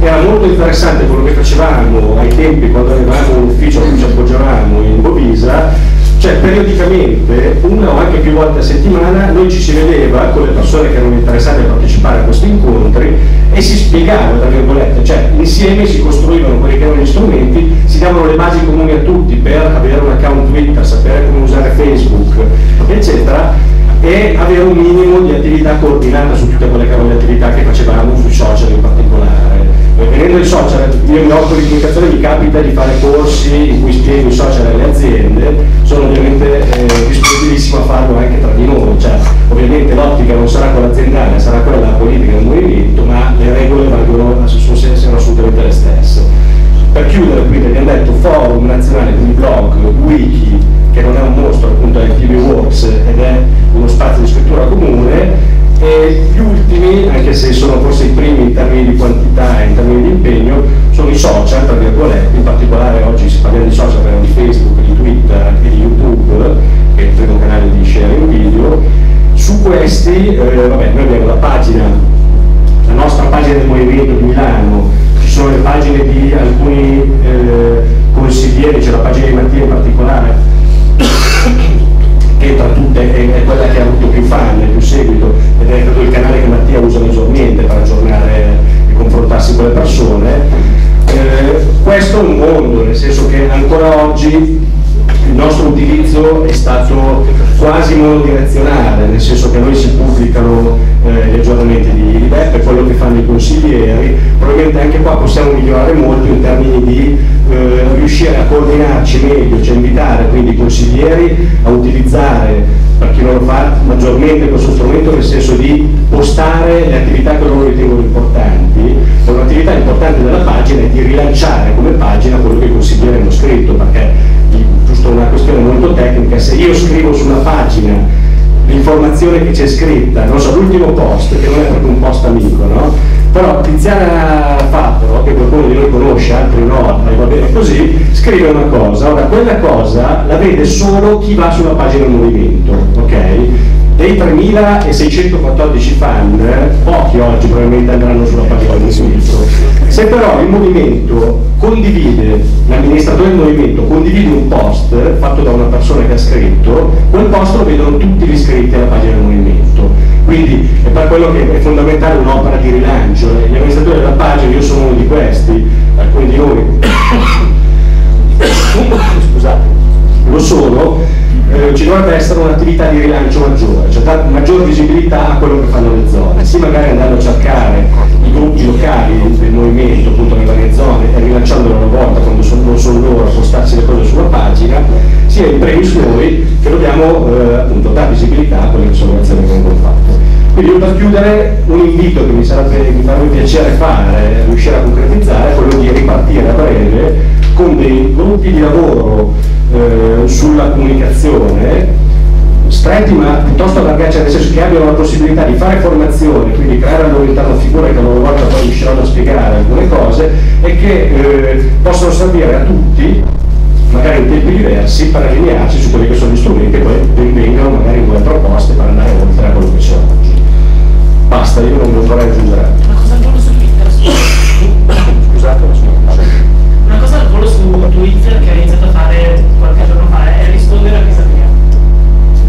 Era molto interessante quello che facevamo ai tempi quando avevamo un ufficio cui ci appoggiavamo in Bovisa, cioè periodicamente, una o anche più volte a settimana, noi ci si vedeva con le persone che erano interessate a partecipare a questi incontri e si spiegava, tra virgolette, cioè insieme si costruivano quelli che erano gli strumenti, si davano le basi comuni a tutti per avere un account Twitter, sapere come usare Facebook, eccetera, e avere un minimo di attività coordinata su tutte quelle che erano le attività che facevamo sui social in particolare. Venendo ai social, io mi occupo di comunicazione, mi capita di fare corsi in cui spiego i social alle aziende, sono ovviamente eh, disponibilissimo a farlo anche tra di noi, cioè ovviamente l'ottica non sarà quella aziendale, sarà quella politica del movimento, ma le regole valgono, sono, sono assolutamente le stesse. Per chiudere quindi abbiamo detto forum nazionale, quindi blog, wiki, che non è un mostro appunto è TV Works ed è uno spazio di scrittura comune e gli ultimi, anche se sono forse i primi in termini di quantità e in termini di impegno, sono i social, tra virgolette, in particolare oggi si parla di social, parliamo di Facebook, di Twitter e di YouTube, che è il primo canale di sharing video. Su questi, eh, vabbè, noi abbiamo la pagina, la nostra pagina del Movimento di Milano, ci sono le pagine di alcuni eh, consiglieri, c'è la pagina di Mattia in particolare, che tra tutte è, è quella che ha avuto più fan più seguito ed è credo il canale che Mattia usa maggiormente per aggiornare e confrontarsi con le persone. Eh, questo è un mondo, nel senso che ancora oggi il nostro utilizzo è stato quasi monodirezionale, nel senso che noi si pubblicano eh, gli aggiornamenti di, di BEP, quello che fanno i consiglieri, probabilmente anche qua possiamo migliorare molto in termini di eh, riuscire a coordinarci meglio, cioè invitare quindi i consiglieri a utilizzare, per chi non lo fa, maggiormente questo strumento nel senso di postare le attività che loro ritengono importanti, e un'attività importante della pagina è di rilanciare come pagina quello che i consiglieri hanno scritto, perché giusto una questione molto tecnica, se io scrivo sulla pagina l'informazione che c'è scritta, non so, l'ultimo post, che non è proprio un post amico, no? Però Tiziana Fattero, che qualcuno di noi conosce, altri no, ma va bene così, scrive una cosa, ora quella cosa la vede solo chi va sulla pagina del movimento, ok? Dei 3614 fan, pochi oggi probabilmente andranno sulla pagina del movimento. Se però il movimento condivide, l'amministratore del movimento condivide un post fatto da una persona che ha scritto, quel post lo vedono tutti gli iscritti alla pagina del movimento. Quindi è per quello che è fondamentale un'opera di rilancio. Gli amministratori della pagina, io sono uno di questi, alcuni di noi, [coughs] scusate, lo sono, eh, ci dovrebbe essere un'attività di rilancio maggiore, cioè dare maggior visibilità a quello che fanno le zone, sì magari andando a cercare gruppi locali del movimento appunto nelle varie zone e rilanciandolo una volta quando sono, non sono loro a postarsi le cose sulla pagina, sia in primis noi che dobbiamo eh, appunto dare visibilità a quelle che sono le azioni che vengono fatte. Quindi io per chiudere un invito che mi, sarebbe, mi farebbe piacere fare, riuscire a concretizzare, è quello di ripartire a breve con dei gruppi di lavoro eh, sulla comunicazione stretti ma piuttosto allargati, cioè nel senso che abbiano la possibilità di fare formazione, quindi creare al loro interno figure che a loro volta poi riusciranno a spiegare alcune cose e che eh, possono servire a tutti, magari in tempi diversi, per allinearsi su quelli che sono gli strumenti e poi benvengano magari nuove proposte per andare oltre a quello che c'è oggi. Basta, io non, vorrei aggiungere altro. Una cosa al volo su Twitter, Scusate, ma sono Una cosa al volo su Twitter che ho iniziato a fare qualche giorno fa è rispondere a Pisapia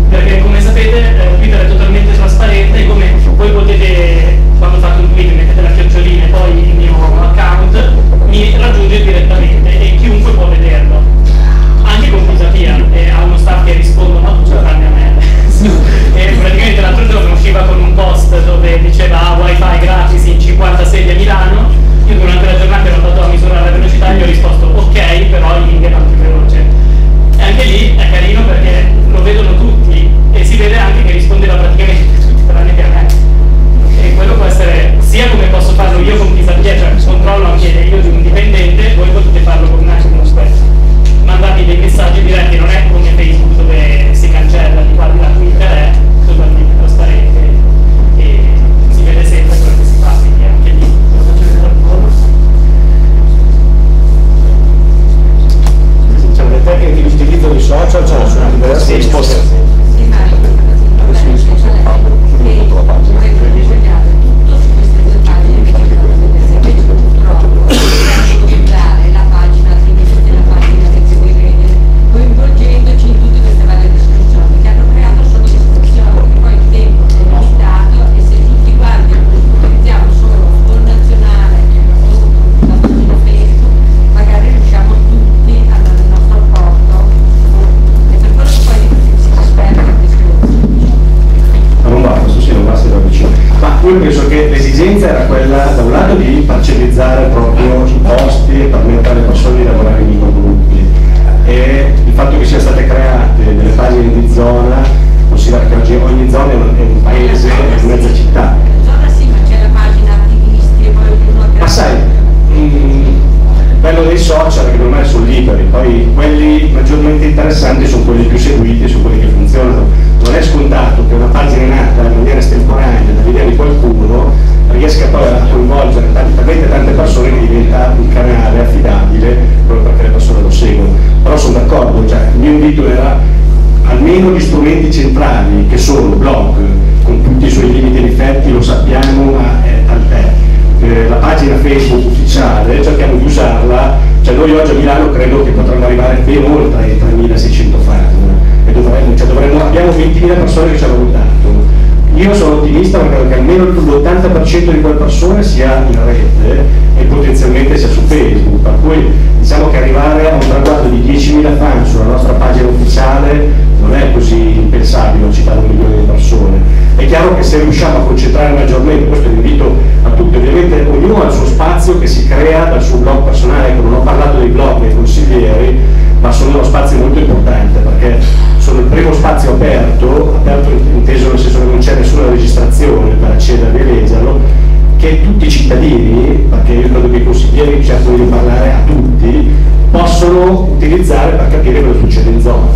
perché come sapete eh, Twitter è totalmente trasparente e come voi potete quando fate un tweet mettete la chiocciolina e poi il mio account mi raggiunge direttamente e chiunque può vederlo. Anche con Pisapia eh, ha uno staff che rispondono ma scusatemi a me? [laughs] E praticamente l'altro giorno usciva con un post dove diceva ah, wifi gratis in 50 sedi a Milano. Io durante la giornata ero andato a misurare la velocità e gli ho risposto ok però in India è più veloce e anche lì è carino perché lo vedono tutti e si vede anche che rispondeva praticamente a tutti tranne che a me. E quello può essere sia come posso farlo io con Pisapia cioè controllo anche io di un dipendente voi potete farlo con un altro uno stesso mandarmi dei messaggi diretti non è come Facebook dove si cancella di qua di là Twitter è totalmente trasparente e si vede sempre quello che si fa quindi anche lì. C'è una tecnica di utilizzo di social c'è una diversa risposta cui penso che l'esigenza era quella da un lato di parcellizzare proprio i posti e permettere alle persone di lavorare in microgruppi e il fatto che siano state create delle pagine di zona, considera che oggi ogni zona è un, è un paese, è mezza città. Zona sì, ma c'è la pagina attivisti e poi ognuno ha Ma sai, livello dei social secondo me sono liberi, poi quelli maggiormente interessanti sono quelli più seguiti, sono quelli che funzionano. Non è scontato che una pagina nata in maniera estemporanea dall'idea di qualcuno riesca poi a coinvolgere talmente tante persone che diventa un canale affidabile proprio perché le persone lo seguono. Però sono d'accordo, cioè, il mio invito era almeno gli strumenti centrali che sono blog, con tutti i suoi limiti e difetti, lo sappiamo, ma è alterno eh, la pagina Facebook ufficiale, cerchiamo di usarla, cioè noi oggi a Milano credo che potremmo arrivare ben oltre i 3600 fan e dovremmo, cioè dovremmo, abbiamo 20.000 persone che ci hanno votato. Io sono ottimista perché credo che almeno l'80% di quelle persone sia in rete e potenzialmente sia su Facebook, per cui diciamo che arrivare a un traguardo di 10.000 fan sulla nostra pagina ufficiale non è così impensabile citare un milione di persone. È chiaro che se riusciamo a concentrare maggiormente, questo è un invito a tutti, ovviamente ognuno ha il suo spazio che si crea dal suo blog personale, ecco non ho parlato dei blog dei consiglieri, ma sono uno spazio molto importante perché sono il primo spazio aperto, aperto inteso nel senso che non c'è nessuna registrazione per accedere e leggerlo, che tutti i cittadini, perché io credo che i consiglieri cercano di parlare a tutti, possono utilizzare per capire cosa succede in zona.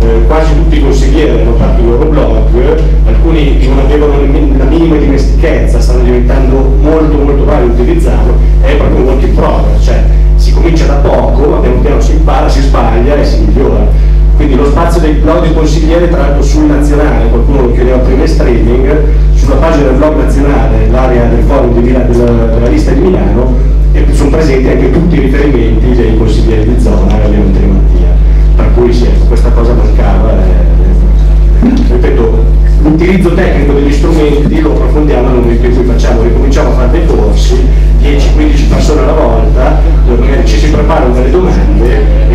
Eh, quasi tutti i consiglieri hanno fatto il loro blog, alcuni non avevano la minima dimestichezza, stanno diventando molto molto bravi a utilizzarlo, è proprio un work in progress, cioè si comincia da poco, ma piano piano si impara, si sbaglia e si migliora. Lo spazio dei blog dei consiglieri tra l'altro sul nazionale, qualcuno lo chiedeva prima in streaming, sulla pagina del blog nazionale, l'area del forum di della, della lista di Milano, e sono presenti anche tutti i riferimenti dei consiglieri di zona e ovviamente di Mattia. Per cui sì, ecco, questa cosa mancava. E, ripeto, l'utilizzo tecnico degli strumenti lo approfondiamo nel momento in cui facciamo, ricominciamo a fare dei corsi, 10-15 persone alla volta, dove magari ci si preparano delle domande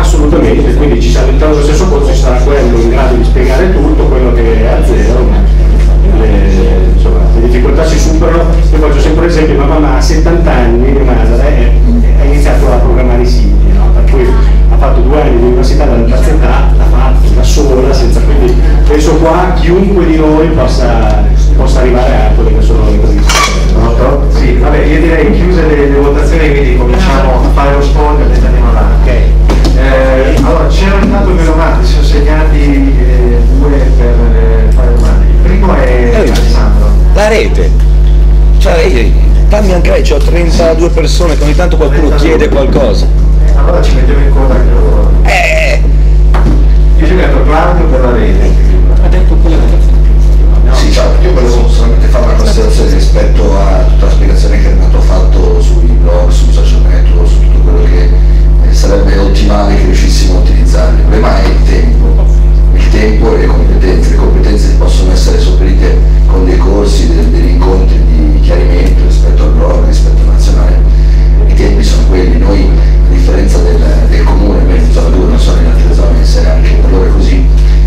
Assolutamente, quindi ci sarà all'interno dello stesso corso ci sarà quello in grado di spiegare tutto, quello che è a zero, ma le, insomma, le difficoltà si superano. Io faccio sempre l'esempio, ma mamma ha 70 anni, mia madre, ha iniziato a programmare i siti, no? per cui ha fatto due anni di università dalla terza età, l'ha fatto da sola, senza, quindi penso qua chiunque di noi possa, possa arrivare a quelle che sono le condizioni. Pronto? Sì, vabbè, io direi chiuse le, le votazioni, quindi cominciamo a fare lo sport e andiamo avanti. Eh, allora, c'erano intanto due domande, si sono segnati eh, due per eh, fare domande. Il primo è Alessandro. La rete. Cioè, io, dammi anche lei, ho 32 persone che ogni tanto qualcuno chiede qualcosa. Eh, allora ci mettiamo in coda anche loro. Eh! Io ci metto Claudio per la rete. Ha detto quella Sì, ciao, io volevo solamente fare una considerazione rispetto a tutta la spiegazione che Renato ha fatto sui blog, sui social sarebbe ottimale che riuscissimo a utilizzarli. Il problema è il tempo, il tempo e le competenze. Le competenze possono essere sopperite con dei corsi, dei, degli incontri di chiarimento rispetto al blog, rispetto al nazionale. I tempi sono quelli. Noi, a differenza del, del comune, per zona 2, non so in altre zone se anche per loro così,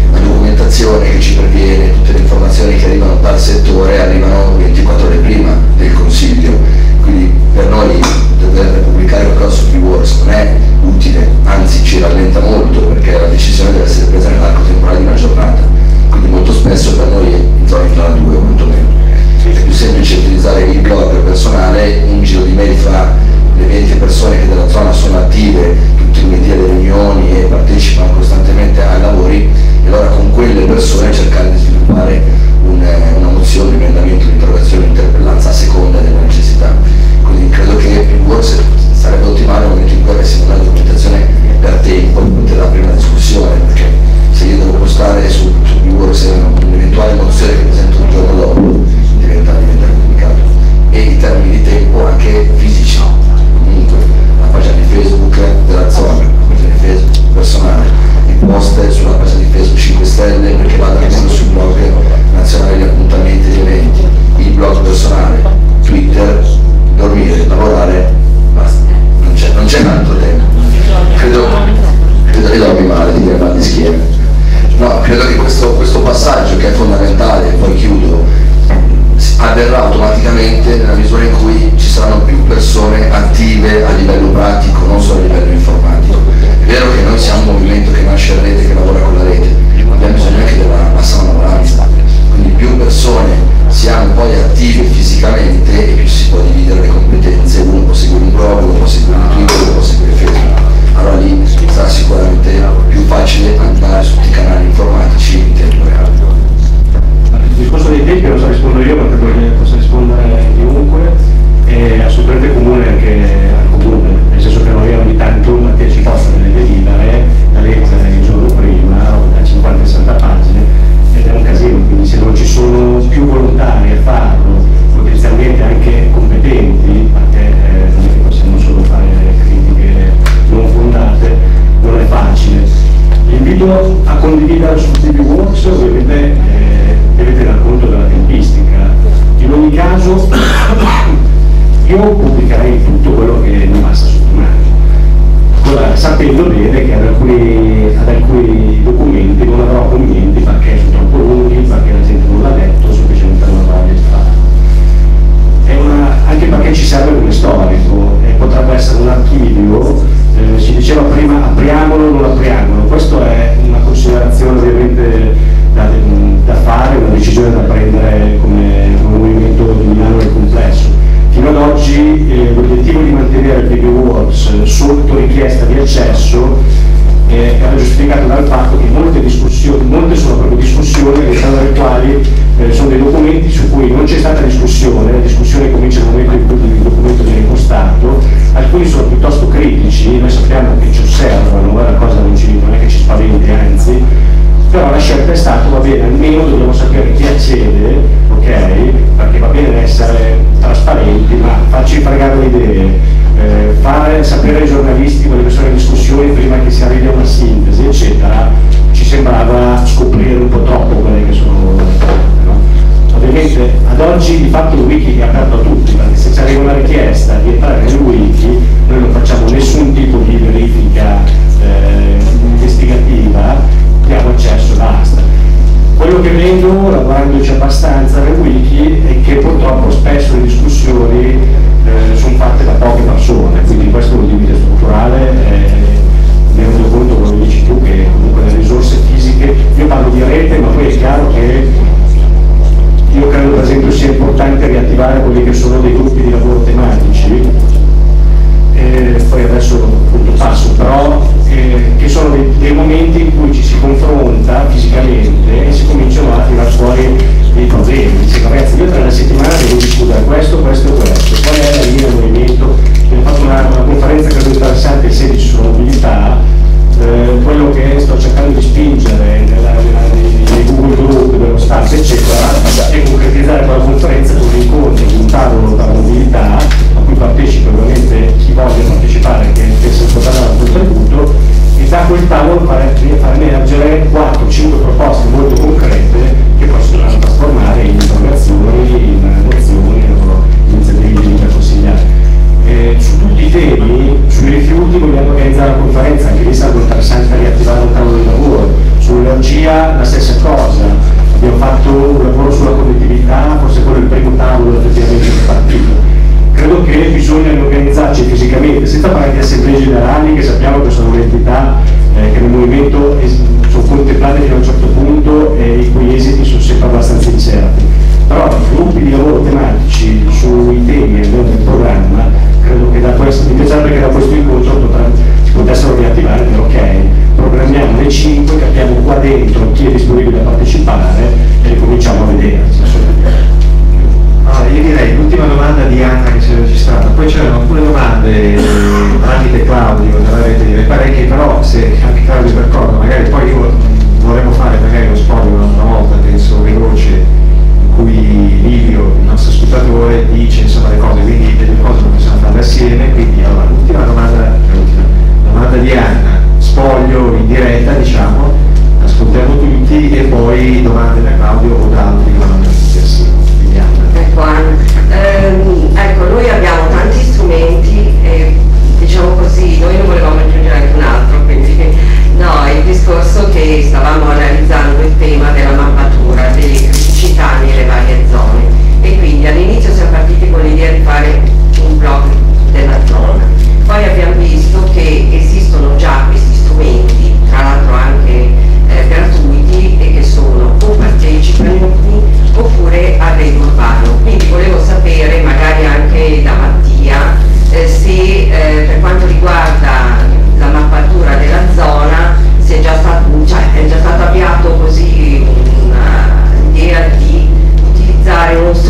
la documentazione che ci previene, tutte le informazioni che arrivano dal settore arrivano 24 ore prima del Consiglio per noi dover pubblicare qualcosa su Keywords non è utile, anzi ci rallenta molto perché la decisione deve essere presa nell'arco temporale di una giornata, quindi molto spesso per noi in zona 2 o quantomeno. È più semplice utilizzare il blog personale, un giro di mail fra le 20 persone che della zona sono attive tutti i media delle riunioni e partecipano costantemente ai lavori e allora con quelle persone cercare di sviluppare un, eh, una mozione, un emendamento, un'interrogazione, un'interpellanza a seconda della necessità credo che sarebbe ottimale nel momento in cui avessimo una documentazione per tempo per la prima discussione, perché se io devo postare su, su un'eventuale mozione che presento un giorno dopo, diventa, diventa complicato. E in termini di tempo anche fisici, no. comunque la pagina di Facebook della zona, la pagina di Facebook personale, i post sulla pagina di Facebook 5 Stelle, perché vado almeno sul blog nazionale di appuntamenti e di eventi, il blog personale, Twitter, dormire, lavorare, basta. Non c'è, un altro tema. Credo, credo che dormi male di mal di schiena. No, credo che questo, questo passaggio che è fondamentale, poi chiudo, avverrà automaticamente nella misura in cui ci saranno più persone attive a livello pratico, non solo a livello informatico. È vero che noi siamo un movimento che nasce a rete, che lavora con la rete, ma abbiamo bisogno anche della massa lavorante più persone siamo poi attivi fisicamente e più si può dividere le competenze, uno può seguire un blog, uno può seguire un Twitter, uno può seguire Facebook, allora lì sarà sicuramente più facile andare su tutti i canali informatici in tempo reale. Il discorso dei tempi non so rispondere io perché poi posso rispondere chiunque, è assolutamente comune anche al comune, nel senso che noi ogni tanto anticipato delle delibere la lettera il giorno prima, da 50-60 pagine, ed è un casino, quindi se non ci sono più volontari a farlo, potenzialmente anche competenti, perché eh, non possiamo solo fare critiche non fondate, non è facile. Vi invito a condividere su TV Works, ovviamente eh, dovete dar conto della tempistica. In ogni caso [coughs] io pubblicherei tutto quello che mi passa sotto mano, sapendo bene che ad alcuni, ad alcuni documenti non avrò con niente. Ci serve come storico, e potrebbe essere un archivio, eh, si diceva prima apriamolo o non apriamolo, questa è una considerazione ovviamente da, da fare, una decisione da prendere come, come movimento di Milano nel complesso. Fino ad oggi eh, l'obiettivo di mantenere il Baby Works sotto richiesta di accesso eh, era giustificato dal fatto che molte discussioni, molte sono proprio discussioni all'interno delle quali eh, sono dei documenti su cui non c'è stata discussione, la discussione comincia nel momento in cui il documento viene impostato, alcuni sono piuttosto critici, noi sappiamo che ci osservano, la cosa non, ci, non è che ci spaventi, anzi, però la scelta è stata, va bene, almeno dobbiamo sapere chi accede, ok? Perché va bene essere trasparenti, ma farci fregare le idee, eh, fare sapere ai giornalisti quelle che sono le discussioni prima che si arrivi a una sintesi, eccetera, ci sembrava scoprire un po' troppo quelle che sono no? Ovviamente ad oggi di fatto il wiki è aperto a tutti, perché se ci arriva una richiesta di entrare nel wiki, noi non facciamo nessun tipo di verifica eh, investigativa, e basta. Quello che vedo, lavorandoci abbastanza nel wiki, è che purtroppo spesso le discussioni eh, sono fatte da poche persone, quindi questo è un limite strutturale. Eh, mi rendo conto, come dici tu, che comunque le risorse fisiche, io parlo di rete, ma poi è chiaro che io credo per esempio sia importante riattivare quelli che sono dei gruppi di lavoro tematici, eh, poi adesso appunto passo, però eh, che sono dei, dei, momenti in cui ci si confronta fisicamente e si cominciano a tirare fuori dei problemi. Dice ragazzi io tra una settimana devo discutere questo, questo e questo, qual è la linea del movimento? Abbiamo fatto una, una conferenza credo interessante il 16 sulla mobilità, eh, quello che sto cercando di spingere nella, nei Google Group dello Stato eccetera è concretizzare quella conferenza con un incontro di un tavolo la mobilità a cui partecipa ovviamente chi voglia partecipare che pensa di dare un contributo e da quel tavolo fare, far emergere 4-5 proposte molto concrete che poi si dovranno trasformare in interrogazioni, in mozioni o iniziative da consigliare. Eh, su tutti i temi, sui rifiuti vogliamo organizzare una conferenza, anche lì sarebbe interessante riattivare un tavolo di lavoro, sull'energia la stessa cosa, abbiamo fatto un lavoro sulla connettività, forse quello il primo tavolo effettivamente è partito. Credo che bisogna organizzarci fisicamente, senza parlare di assemblee generali che sappiamo che sono un'entità eh, che nel movimento sono contemplate fino a un certo punto e i cui esiti sono sempre abbastanza incerti. Però i gruppi di lavoro tematici sui temi all'interno del programma, credo che da questo, mi piacerebbe che da questo incontro si potessero riattivare dire ok, programmiamo le 5, capiamo qua dentro chi è disponibile a partecipare e cominciamo a vederci. Allora, io direi l'ultima domanda di Anna che si è registrata, poi c'erano alcune domande eh, tramite Claudio, dire parecchie, però se anche Claudio per cosa, magari poi io vorremmo fare magari lo spoglio una, volta, penso veloce, cui Livio, il nostro ascoltatore, dice insomma le cose, quindi delle cose non possiamo farle assieme, quindi allora l'ultima domanda, domanda di Anna, spoglio in diretta diciamo, ascoltiamo tutti e poi domande da Claudio o da altri che vanno assieme. Ecco, ehm, ecco, noi abbiamo tanti strumenti e diciamo così, noi ne volevamo aggiungere anche un altro, quindi no, il discorso che stavamo analizzando il tema della mappatura delle anni le varie zone. E quindi all'inizio siamo partiti con l'idea di fare un blog della zona, poi abbiamo visto che esistono già questi strumenti, tra l'altro anche eh, gratuiti e che sono o partecipano oppure a rete urbano, quindi volevo sapere magari anche da Mattia eh, se eh, per quanto riguarda la mappatura della zona se è già, stato, cioè, è già stato avviato così trials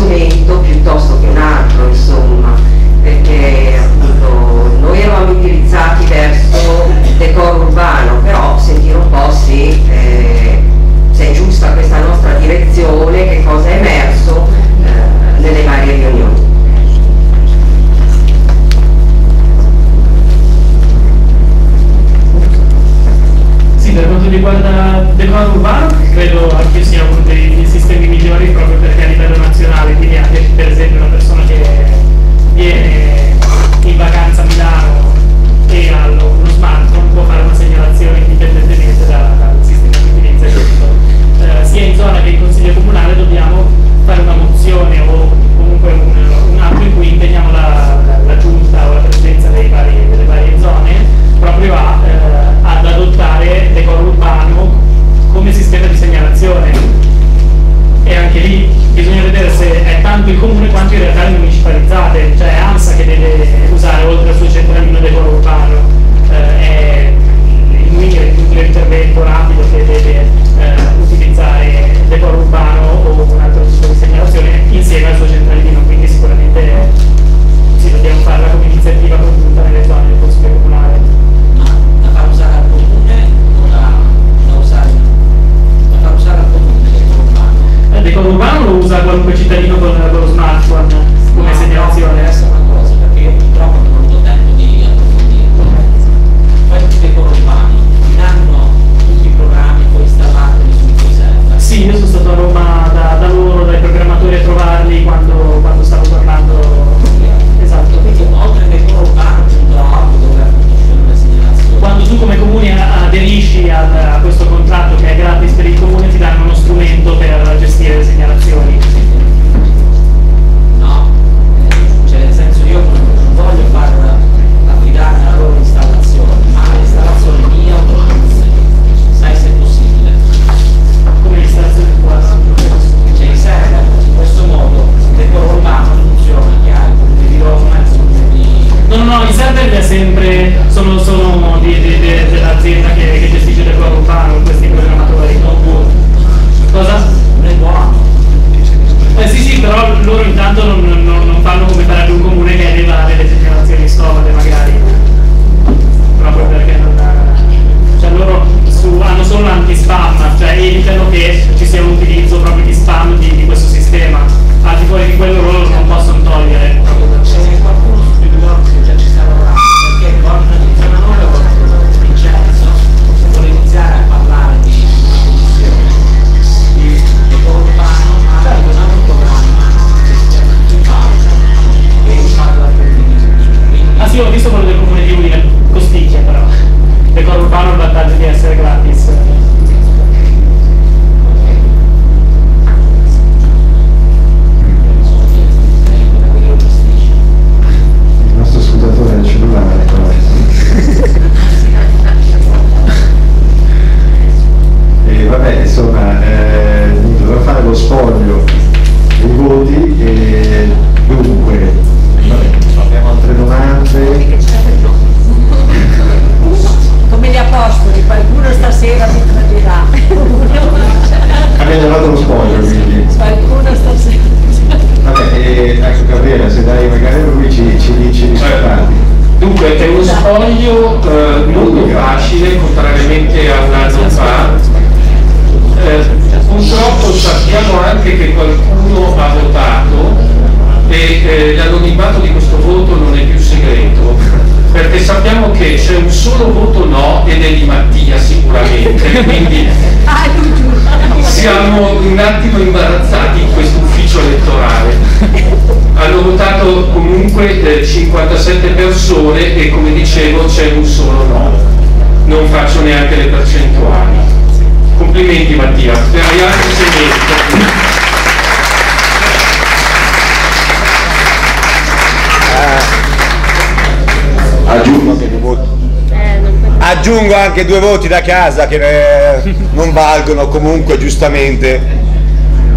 voti da casa che eh, non valgono comunque giustamente,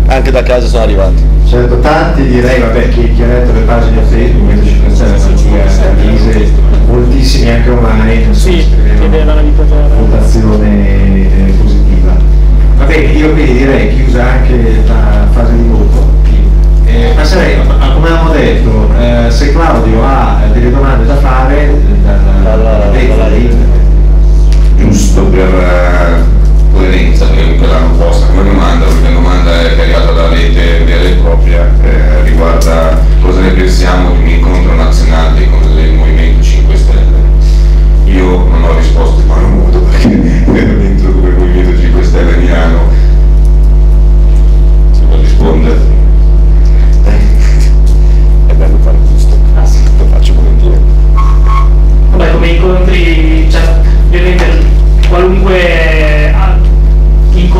anche da casa sono arrivati. Certo, tanti direi, vabbè, chi, chi ha letto le pagine Facebook, Movimento 5 moltissimi anche online, insomma, sì, chiedevano di. Votazione eh, positiva. Va bene, io quindi direi chiusa anche la fase di voto. Eh, passerei, come abbiamo detto, eh, se Claudio ha delle domande da fare, eh, dalla, dalla, dalla, dalla giusto per eh, coerenza, perché quella non posta come domanda, perché la domanda è caricata dalla rete vera e propria, eh, riguarda cosa ne pensiamo di un incontro nazionale con il Movimento 5 Stelle. Io non ho risposto, ma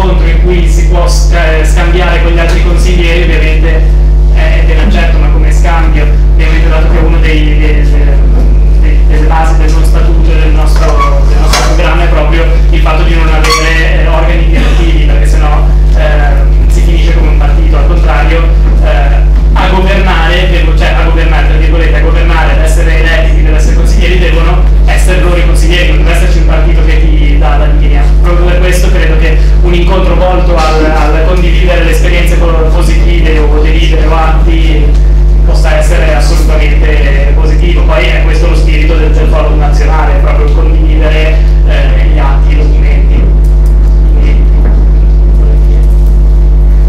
incontro in cui si può eh, scambiare con gli altri consiglieri, ovviamente eh, è eh, della certo, ma come scambio, ovviamente dato che uno dei, dei, dei, delle basi del nostro statuto e del nostro, del nostro, programma è proprio il fatto di non avere eh, organi direttivi, perché sennò eh, si finisce come un partito, al contrario, eh, a governare, cioè a governare, tra virgolette, a governare, ad essere eletti, ad essere consiglieri, devono essere loro i consiglieri, non deve esserci un partito che ti dà la linea. Proprio per questo credo che incontro volto al, al condividere le esperienze positive o delibere o atti possa essere assolutamente positivo. Poi è questo lo spirito del, del forum nazionale, proprio condividere eh, gli atti, i documenti.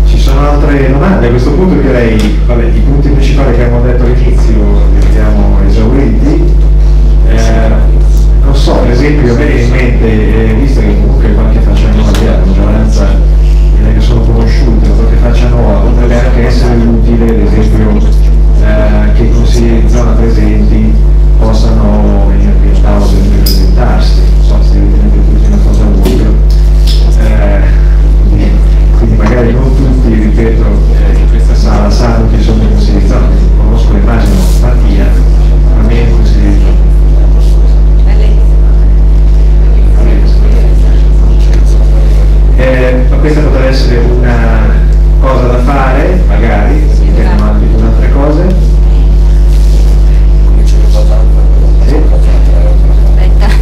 Ci sono altre domande? A questo punto direi, vabbè, i punti principali che abbiamo detto all'inizio li abbiamo esauriti. Eh, non so, per esempio, a me viene in mente, eh, visto che comunque qualche faccia nuova, la maggioranza direi che sono conosciute, qualche faccia nuova, potrebbe anche essere utile, ad esempio, eh, che i consiglieri di zona presenti possano venire qui a tavola per presentarsi, non so se ritenete tutti una cosa utile. Eh, quindi- magari non tutti, ripeto, eh, in questa sala sanno chi sono i consiglieri di zona, conosco l'immagine questa potrebbe essere una cosa da fare, magari, in ambito di altre cose. Sì.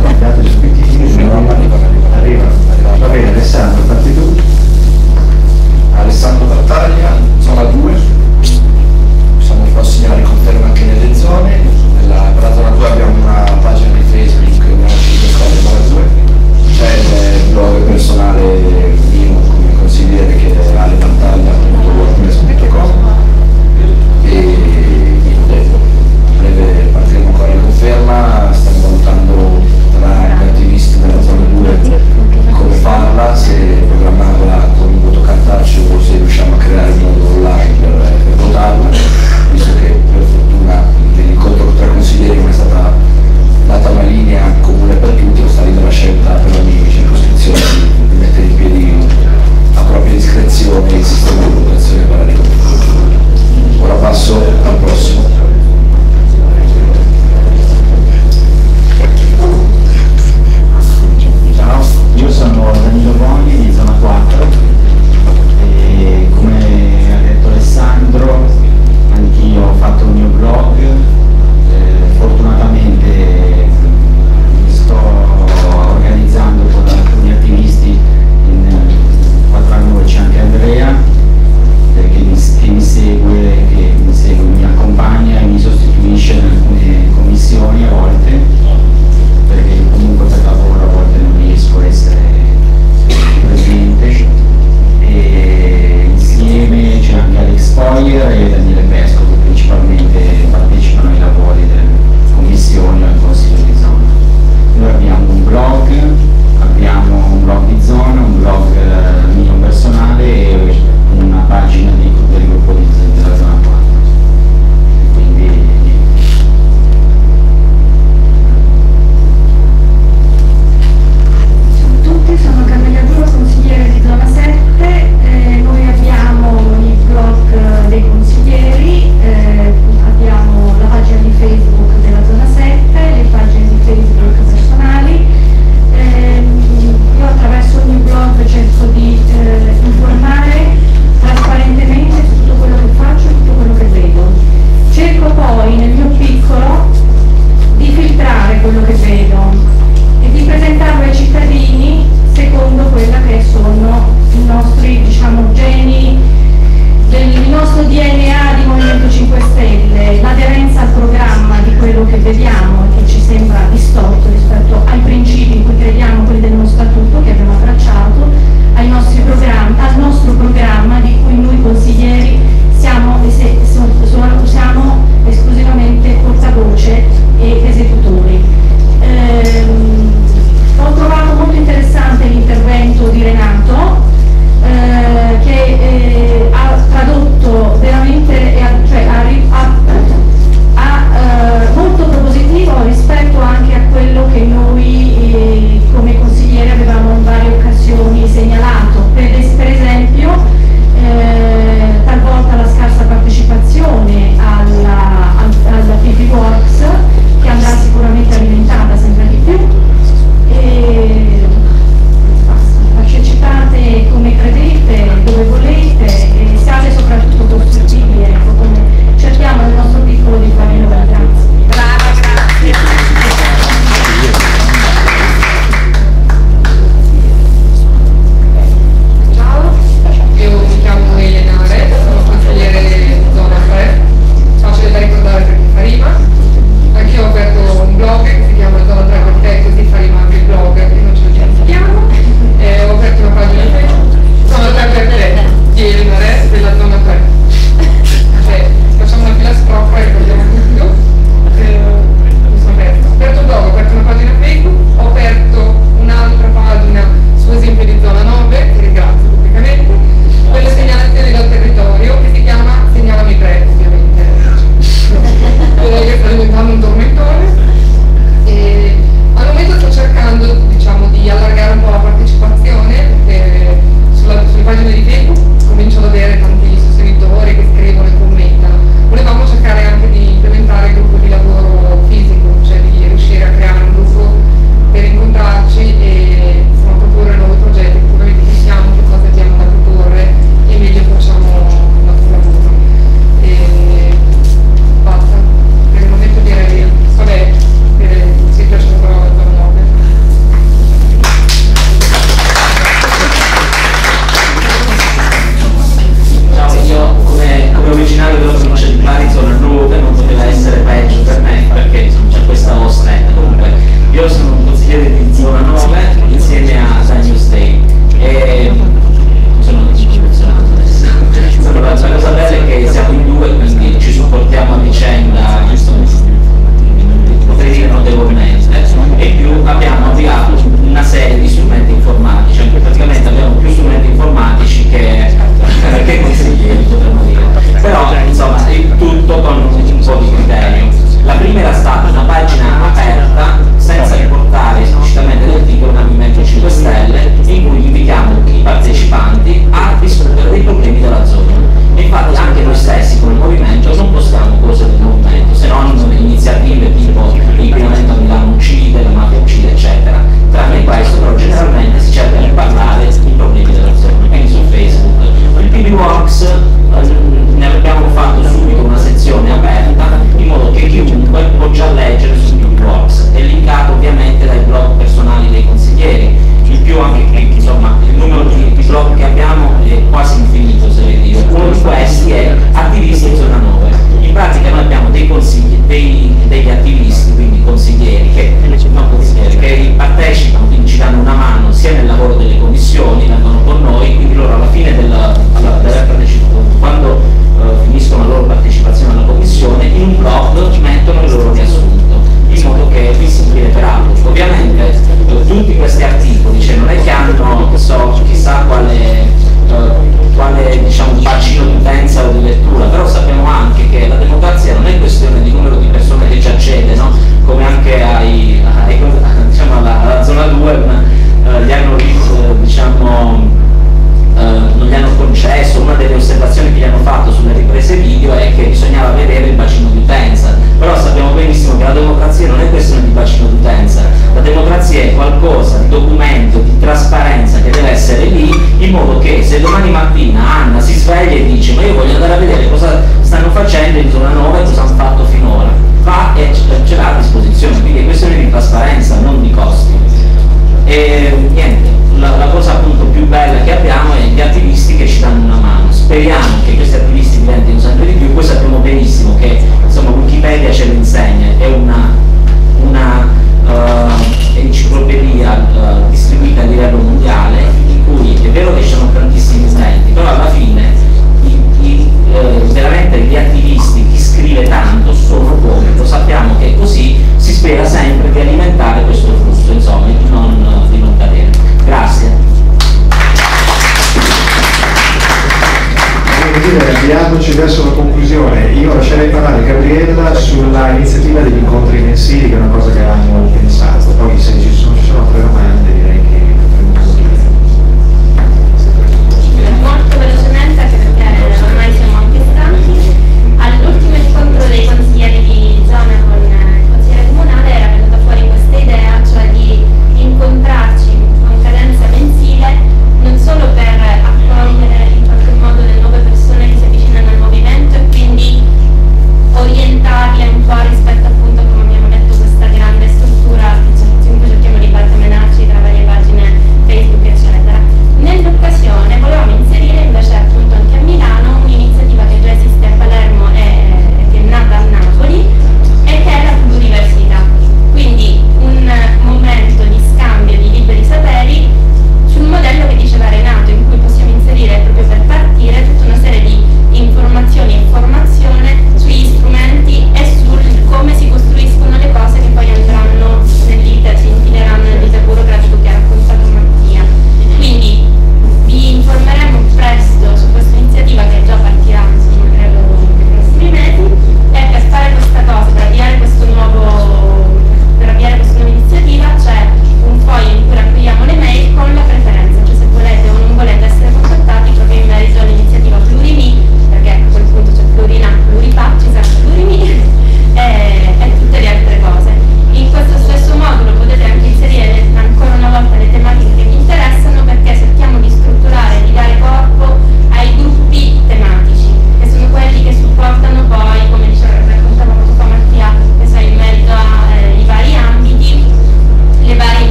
Guardate gli obiettivi, arrivano. Va bene, Alessandro, parti tu. Alessandro Battaglia, zona 2, siamo i consiglieri conferma anche nelle zone, Nella, per la zona 2 abbiamo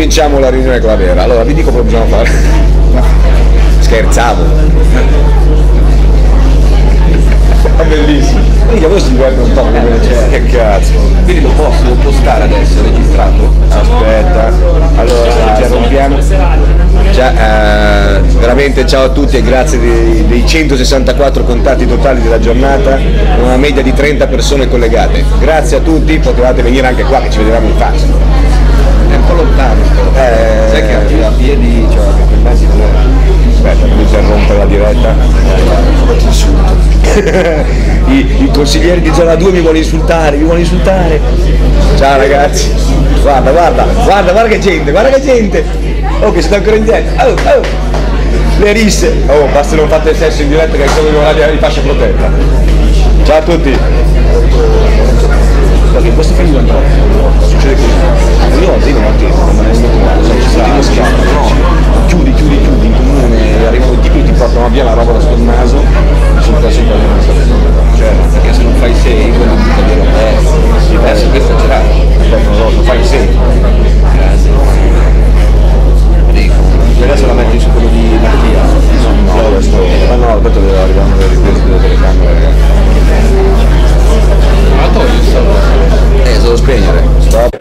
cominciamo la riunione clavera. Allora vi dico cosa bisogna fare. [laughs] Scherzavo. È bellissimo. Quindi a voi si diverte un po'. Che cazzo. Quindi lo posso lo postare adesso, registrato? Aspetta. Allora, già rompiamo. Già, eh, veramente ciao a tutti e grazie dei, dei 164 contatti totali della giornata, una media di 30 persone collegate. Grazie a tutti, potevate venire anche qua che ci vedevamo in faccia un po' lontano. Eh, sai che la via piedi, cioè che immagini Aspetta, non interrompere la diretta. [laughs] I, I consiglieri di zona 2 mi vuole insultare, mi vuole insultare. Ciao ragazzi, guarda, guarda, guarda, guarda che gente, guarda che gente. Oh che sta ancora in diretta. Oh, oh. Le risse. Oh, basta non fate il sesso in diretta che è solo in orario di fascia protetta. Ciao a tutti perché in questi film no, succede così. Io arrivo un attimo, non me ne sto cosa, cioè, ci sentiamo schiavo, no? Chiudi, chiudi, chiudi in comune, arrivano i tipi ti portano via la roba da sto naso, sono preso per una Cioè, perché se non fai sei, quello ti tagliano perso, ti perso questa ce l'ha, non fai sei. Adesso la metti su quello di Mattia. No, no, adesso. Ma no, aspetta, devo arrivare una ripresa delle telecamere, ragazzi. Those opinion. Stop.